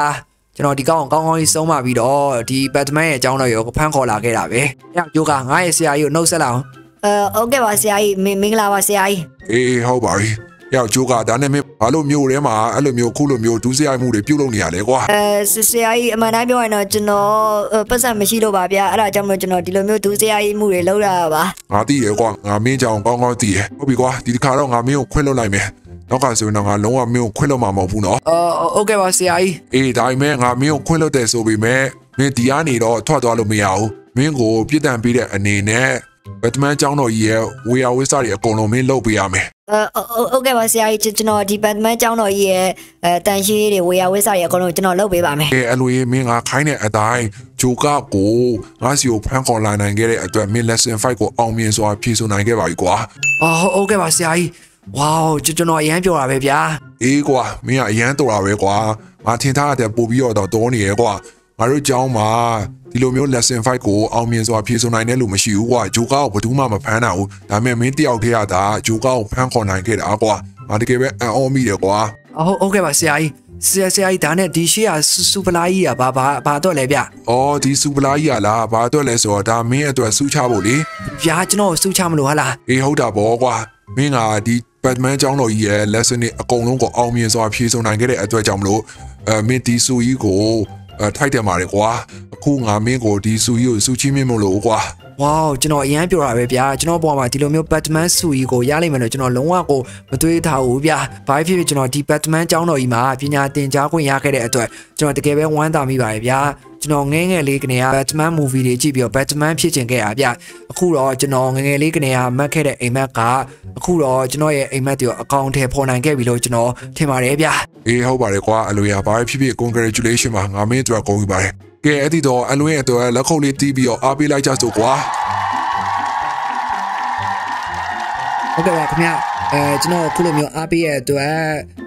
ကျွန်တော်ဒီကောင်ကိုကောင်းကောင်းကြီးဆုံးမပြီးတော့ဒီဘတ်တမန်ရဲ့အကြောင်းတော်ကိုဖန်ခေါ်လာခဲ့တာပဲ။ညဂျိုကငါရဲ့ဆရာကြီးကိုနှုတ်ဆက်လာအောင် အဲဟုတ်ကဲ့ပါဆရာကြီးမင်မင်္ဂလာပါဆရာကြီးအေးဟုတ်ပါပြီရောက်ဂျိုကာဒါနဲ့မင်းဘာလို့မျိုးထဲမှာအဲ့လိုမျိုးခုလိုမျိုးဒူးစရိုက်မှုတွေပြုတ်လုပ်နေရလဲကွာအဲဆဆရာကြီးအမှန်တမ်းပြောရင်တော့ကျွန်တော်အဲပတ်စံမရှိလို့ပါဗျာအဲ့ဒါကြောင့်မလို့ကျွန်တော်ဒီလိုမျိုးဒူးဆရာကြီးမှုတွေလုပ်ရတာပါငါသိရကွာငါမင်းကြောင်ကောင်းကောင်းသိရဟုတ်ပြီကွာဒီတစ်ခါတော့ငါမင်းကိုခွင့်လွှတ်လိုက်မယ်နောက်ကဆိုရင်တော့ငါလုံးဝမင်းကိုခွင့်လွှတ်မှာမဟုတ်ဘူးနော်။အော်ဟုတ်ကဲ့ပါဆရာကြီးအေးဒါပေမဲ့ငါမင်းကိုခွင့်လွှတ်တယ်ဆိုပေမဲ့မင်းဒီကနေတော့ထွက်သွားလို့မရဘူးမင်းကိုပြစ်ဒဏ်ပေးတဲ့အနေနဲ့ ဘတ်မန်ကျောင်းတော်ကြီးရဲ့ဝေယဝိစာတွေအကုန်လုံးမင်းလုပ်ပေးရမယ်အဲဟုတ်ကဲ့ပါဆရာကြီးကျွန်တော်ဒီဘတ်မန်ကျောင်းတော်ကြီးရဲ့အဲတန်ရှင်းတွေဝေယဝိစာတွေအကုန်လုံးကျွန်တော်လုပ်ပေးပါမယ်ကဲအဲ့လိုရေးမင်းငါခိုင်းတဲ့အတိုင်းဂျိုကာကိုငါစီကိုဖန်ခေါ်လာနိုင်ခဲ့တဲ့အတွက်မင်း lesson 5ကိုအောင်မြင်စွာဖြည့်ဆို့နိုင်ခဲ့ပါပြီကွာ။အော်ဟုတ်ဟုတ်ကဲ့ပါဆရာကြီး။ဝေါကျွန်ကျွန်တော်အရန်ပြောတာပဲဗျာအေးကွာမင်းကအရန်တော်တာပဲကွာငါထင်ထားတဲ့ပို့ပြီးတော့တော်နေရဲကွာ ငါတို့ကျောင်းမှာဒီလိုမျိုး lesson 5ကိုအောင်မြင်စွာဖြည့်ဆို့နိုင်တဲ့လူမရှိဘူးကွာဂျိုကာကိုဘယ်သူမှမဖမ်းနိုင်ဘူးဒါပေမဲ့မင်းတယောက်တည်းရတာဂျိုကာကိုဖမ်းခေါ်နိုင်ခဲ့တာကွာငါတကယ်ပဲအံ့ဩမိတယ်ကွာ။အော်ဟုတ်ဟုတ်ကဲ့ပါဆရာကြီး။ဆရာဆရာကြီးဒါနဲ့ဒီရှေ့ကစူစူပလာကြီးကဘာဘာဘာတော့လဲဗျအော်ဒီစူပလာကြီးရလားဘာအတွက်လဲဆိုတော့ဒါမင်းအတွက်စူးချဖို့လေ။ဗျာကျွန်တော်ကိုစူချမလို့ဟာလားအေးဟုတ်တာပေါ့ကွာမင်းကဒီဘတ်မန်ကျောင်းတော်ကြီးရဲ့ lesson တွေအကုန်လုံးကိုအောင်မြင်စွာဖြည့်ဆို့နိုင်ခဲ့တဲ့အတွက်ကြောင့်မလို့အဲမင်းဒီစူကြီးကို အဲထိုက်တယ်ပါတယ်ကွာအခုငါမင်းကိုဒီစူကြီးကိုစူချီးမြင့်မလို့ကွာ။ဝေါကျွန်တော်အရန်ပြောတာပဲဗျာ။ကျွန်တော်ပေါ်မှာဒီလိုမျိုးဘတ်တမန်ဆူကြီးကိုရလိမ့်မယ်လို့ကျွန်တော်လုံးဝကိုမတွေးထားဘူးဗျာ။ဘာဖြစ်ဖြစ်ကျွန်တော်ဒီဘတ်တမန်ကျောင်းတော်ကြီးမှာပညာသင်ကြားခွင့်ရခဲ့တဲ့အတွက်ကျွန်တော်တကယ်ပဲဝမ်းသာမိပါတယ်ဗျာ။ ကျွန်တော်ငယ်ငယ်လေးကနေက Batman movie တွေကြည့်ပြီးတော့ Batman ဖြစ်ချင်ခဲ့တာဗျအခုတော့ကျွန်တော်ငယ်ငယ်လေးကနေကမှတ်ခဲ့တဲ့အိမ်မက်ကအခုတော့ကျွန်တော်ရဲ့အိမ်မက်တွေကိုအကောင့်ထဲပေါ်နိုင်ခဲ့ပြီလို့ကျွန်တော်ထင်ပါတယ်ဗျအေးဟုတ်ပါတယ်ကွာအလိုရဘာဖြစ်ဖြစ် congratulation ပါငါမင်းအတွက်ဂုဏ်ယူပါတယ်ကဲအဲ့ဒီတော့အလွင်းအတွက်လက်ခုပ်လေးတီးပြီးတော့အားပေးလိုက်ကြစို့ကွာဟုတ်ကဲ့ပါခင်ဗျအဲကျွန်တော်ခုလိုမျိုးအားပေးရတဲ့အတွက်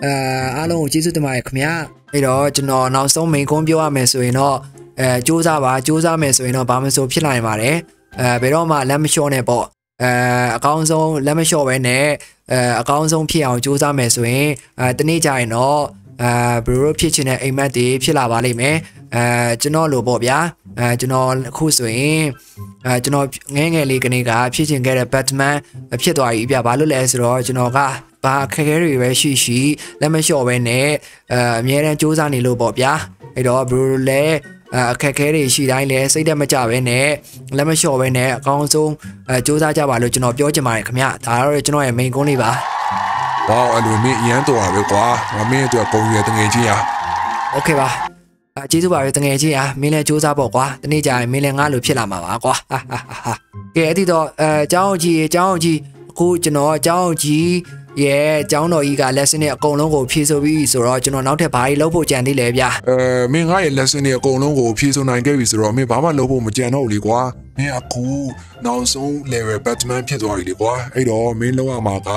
အဲအားလုံးကိုကျေးဇူးတင်ပါတယ်ခင်ဗျအဲ့တော့ကျွန်တော်နောက်ဆုံးမိန်ကွန်းပြောရမယ်ဆိုရင်တော့ အဲစူးစမ်းပါစူးစမ်းမယ်ဆိုရင်တော့ဘာမှမဆိုဖြစ်နိုင်ပါတယ်အဲဘယ်တော့မှလက်မလျှော့နဲ့ပေါ့အဲအကောင်းဆုံးလက်မလျှော့ပဲနဲ့အဲအကောင်းဆုံးဖြစ်အောင်စူးစမ်းမယ်ဆိုရင်အဲတနေ့ကျရင်တော့အဲဘယ်လိုဖြစ်ချင်တဲ့အိမ်မက်တွေဖြစ်လာပါလိမ့်မယ်အဲကျွန်တော်လိုပေါ့ဗျာအဲကျွန်တော်အခုဆိုရင်အဲကျွန်တော်ငယ်ငယ်လေးကနေကဖြစ်ချင်ခဲ့တဲ့ Batman ဖြစ်သွားပြီဗျဘာလို့လဲဆိုတော့ကျွန်တော်ကဘာခက်ခဲတွေပဲရှိရှိလက်မလျှော့ပဲနဲ့အဲအများတန်းစူးစမ်းနေလို့ပေါ့ဗျာအဲ့တော့ဘယ်လိုလဲ အဲအခက်ခဲတွေရှိတိုင်းလဲစိတ်တက်မကြပဲနဲ့လက်မလျှော့ပဲနဲ့အကောင်းဆုံးအဲစူးစမ်းကြပါလို့ကျွန်တော်ပြောချင်ပါတယ်ခင်ဗျဒါကတော့ကျွန်တော်ရဲ့ main ကုန်းလေးပါ ဝေါအလိုမင်းအရန်တော်တာပဲကွာငါမင်းအတွက်ဂုဏ်ယူရတငယ်ချင်းရ โอเคပါအဲကျေးဇူးပါပဲတငယ်ချင်းอ่ะမင်းလည်းစူးစမ်းပေါ့ကွာတနေ့ကျရင်မင်းလည်းငါလိုဖြစ်လာမှာပါကွာဟာဟာဟာဟာကဲအဲ့ဒီတော့အဲအကြောင်းကြီးအကြောင်းကြီး အခုကျွန်တော်အကြောင်းကြီးရဲ့အကြောင်းတော်ကြီးက lesson နဲ့အကုန်လုံးကိုဖြည့်ဆိုပြီးဆိုတော့ကျွန်တော်နောက်ထပ်ဘာကြီးလုပ်ဖို့ကြံသေးလဲဗျာအဲမင်းငါရဲ့ lesson တွေအကုန်လုံးကိုဖြည့်ဆို့နိုင်ခဲ့ပြီဆိုတော့မင်းဘာမှလုပ်ဖို့မကြံတော့ဘူးလေကွာမင်းအခုနောက်ဆုံး level batman ဖြစ်သွားပြီလေကွာအဲ့တော့မင်းလောက်ရမှာက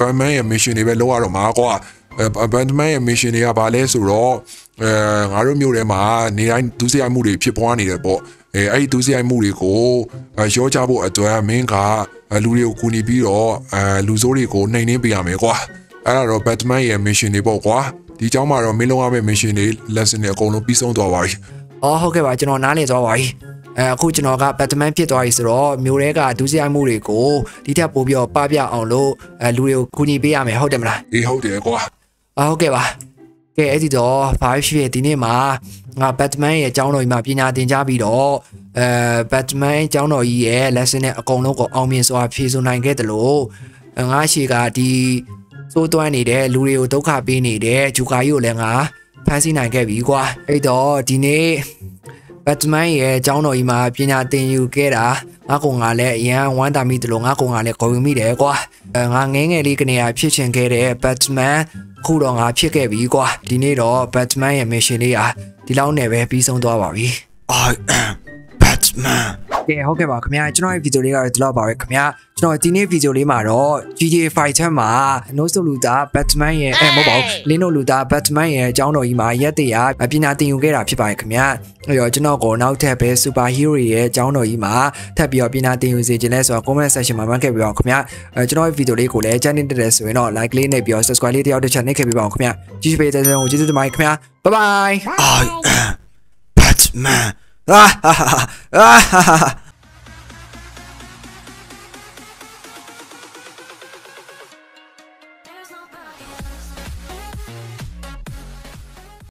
batman ရဲ့ mission တွေပဲလောက်ရတော့မှာကွာအဲ batman ရဲ့ mission တွေကဘာလဲဆိုတော့အဲငါတို့မျိုးထဲမှာနေတိုင်းဒုစရိုက်မှုတွေဖြစ်ပွားနေတယ်ပေါ့ အဲအဲ့ဒီဒုစရိုက်မှုတွေကိုရောချဖို့အတွက်မင်းကလူတွေကိုကူညီပြီးတော့အဲလူဆိုးတွေကိုနှိမ်နှင်းပေးရမယ်ကွာအဲ့ဒါတော့ batman ရဲ့ mission တွေပေါ့ကွာဒီเจ้าမှာတော့မင်းလုံးရမယ့် mission တွေ lesson တွေအကုန်လုံးပြီးဆုံးသွားပါပြီ အော်ဟုတ်ကဲ့ပါကျွန်တော်နားလည်သွားပါပြီအဲအခုကျွန်တော်က Batman ဖြစ်သွားပြီဆိုတော့မျိုးတွေကဒုစရိုက်မှုတွေကိုဒီထက်ပိုပြီးတော့ပပြအောင်လို့အဲလူတွေကိုကူညီပေးရမယ်ဟုတ်တယ်မလား အေးဟုတ်တယ်ကွာ အာဟုတ်ကဲ့ပါ ကဲအဲ့ဒီတော့ဘာဖြစ်ဖြစ်ဒီနေ့မှာငါ Batman ရဲ့အကြောင်းတော်ကြီးမှာပညာသင်ကြားပြီးတော့အဲ Batman အကြောင်းတော်ကြီးရဲ့ lesson နဲ့အကုန်လုံးကိုအောင်မြင်စွာဖြည့်ဆို့နိုင်ခဲ့တယ်လို့ငါရှိကဒီစိုးသွမ်းနေတဲ့လူတွေကိုဒုက္ခပေးနေတဲ့ဂျူကာကြီးကိုလည်းငါဖမ်းဆီးနိုင်ခဲ့ပြီကွာအဲ့တော့ဒီနေ့ Batman ရဲ့အကြောင်းတော်ကြီးမှာပညာသင်ယူခဲ့တာငါကောင်ကလည်းအရန်ဝမ်းသာမိတယ်လို့ငါကောင်ကလည်းခေါ်ယူမိတယ်ကွာအဲငါငယ်ငယ်လေးကနေရာဖြစ်ချင်ခဲ့တဲ့ Batman ခုတော့ငါဖြစ်ခဲ့ပြီကွာဒီနေ့တော့ Batman ရဲ့ mission လေးอ่ะဒီလောက်နဲ့ပဲပြီးဆုံးသွားပါပြီ I am Batman. ကဲဟုတ်ကဲ့ပါခင်ဗျာကျွန်တော်ရဲ့ဗီဒီယိုလေးကတော့ဒီလောက်ပါပဲခင်ဗျာကျွန်တော်ဒီနေ့ဗီဒီယိုလေးမှာတော့ GTA 5ထဲမှာ No ဆိုလူသား Batman ရဲ့အဲမဟုတ်ပါဘူး Lino လူသား Batman ရဲ့အကြောင်းတော်ကြီးမှာရက်တရာပညာသင်ယူခဲ့တာဖြစ်ပါတယ်ခင်ဗျာအဲ့တော့ကျွန်တော်ကိုနောက်ထပ်ပဲ Super Hero ရဲ့အကြောင်းတော်ကြီးမှာထပ်ပြီးတော့ပညာသင်ယူစေခြင်းလဲဆိုတော့ comment section မှာမှတ်ခဲ့ပြီးပါဦးခင်ဗျာအဲကျွန်တော်ရဲ့ဗီဒီယိုလေးကိုလည်းကြိုက်နေတဲ့တယ်ဆိုရင်တော့ like လေးနဲ့ပြီးတော့ subscribe လေးတယောက်တစ်ချက်နှိပ်ခဲ့ပြီးပါဦးခင်ဗျာကြည့်ရှုပေးတဲ့တဲ့ကိုကျေးဇူးတင်ပါတယ်ခင်ဗျာ bye bye I am Batman. 啊哈哈哈啊哈哈哈。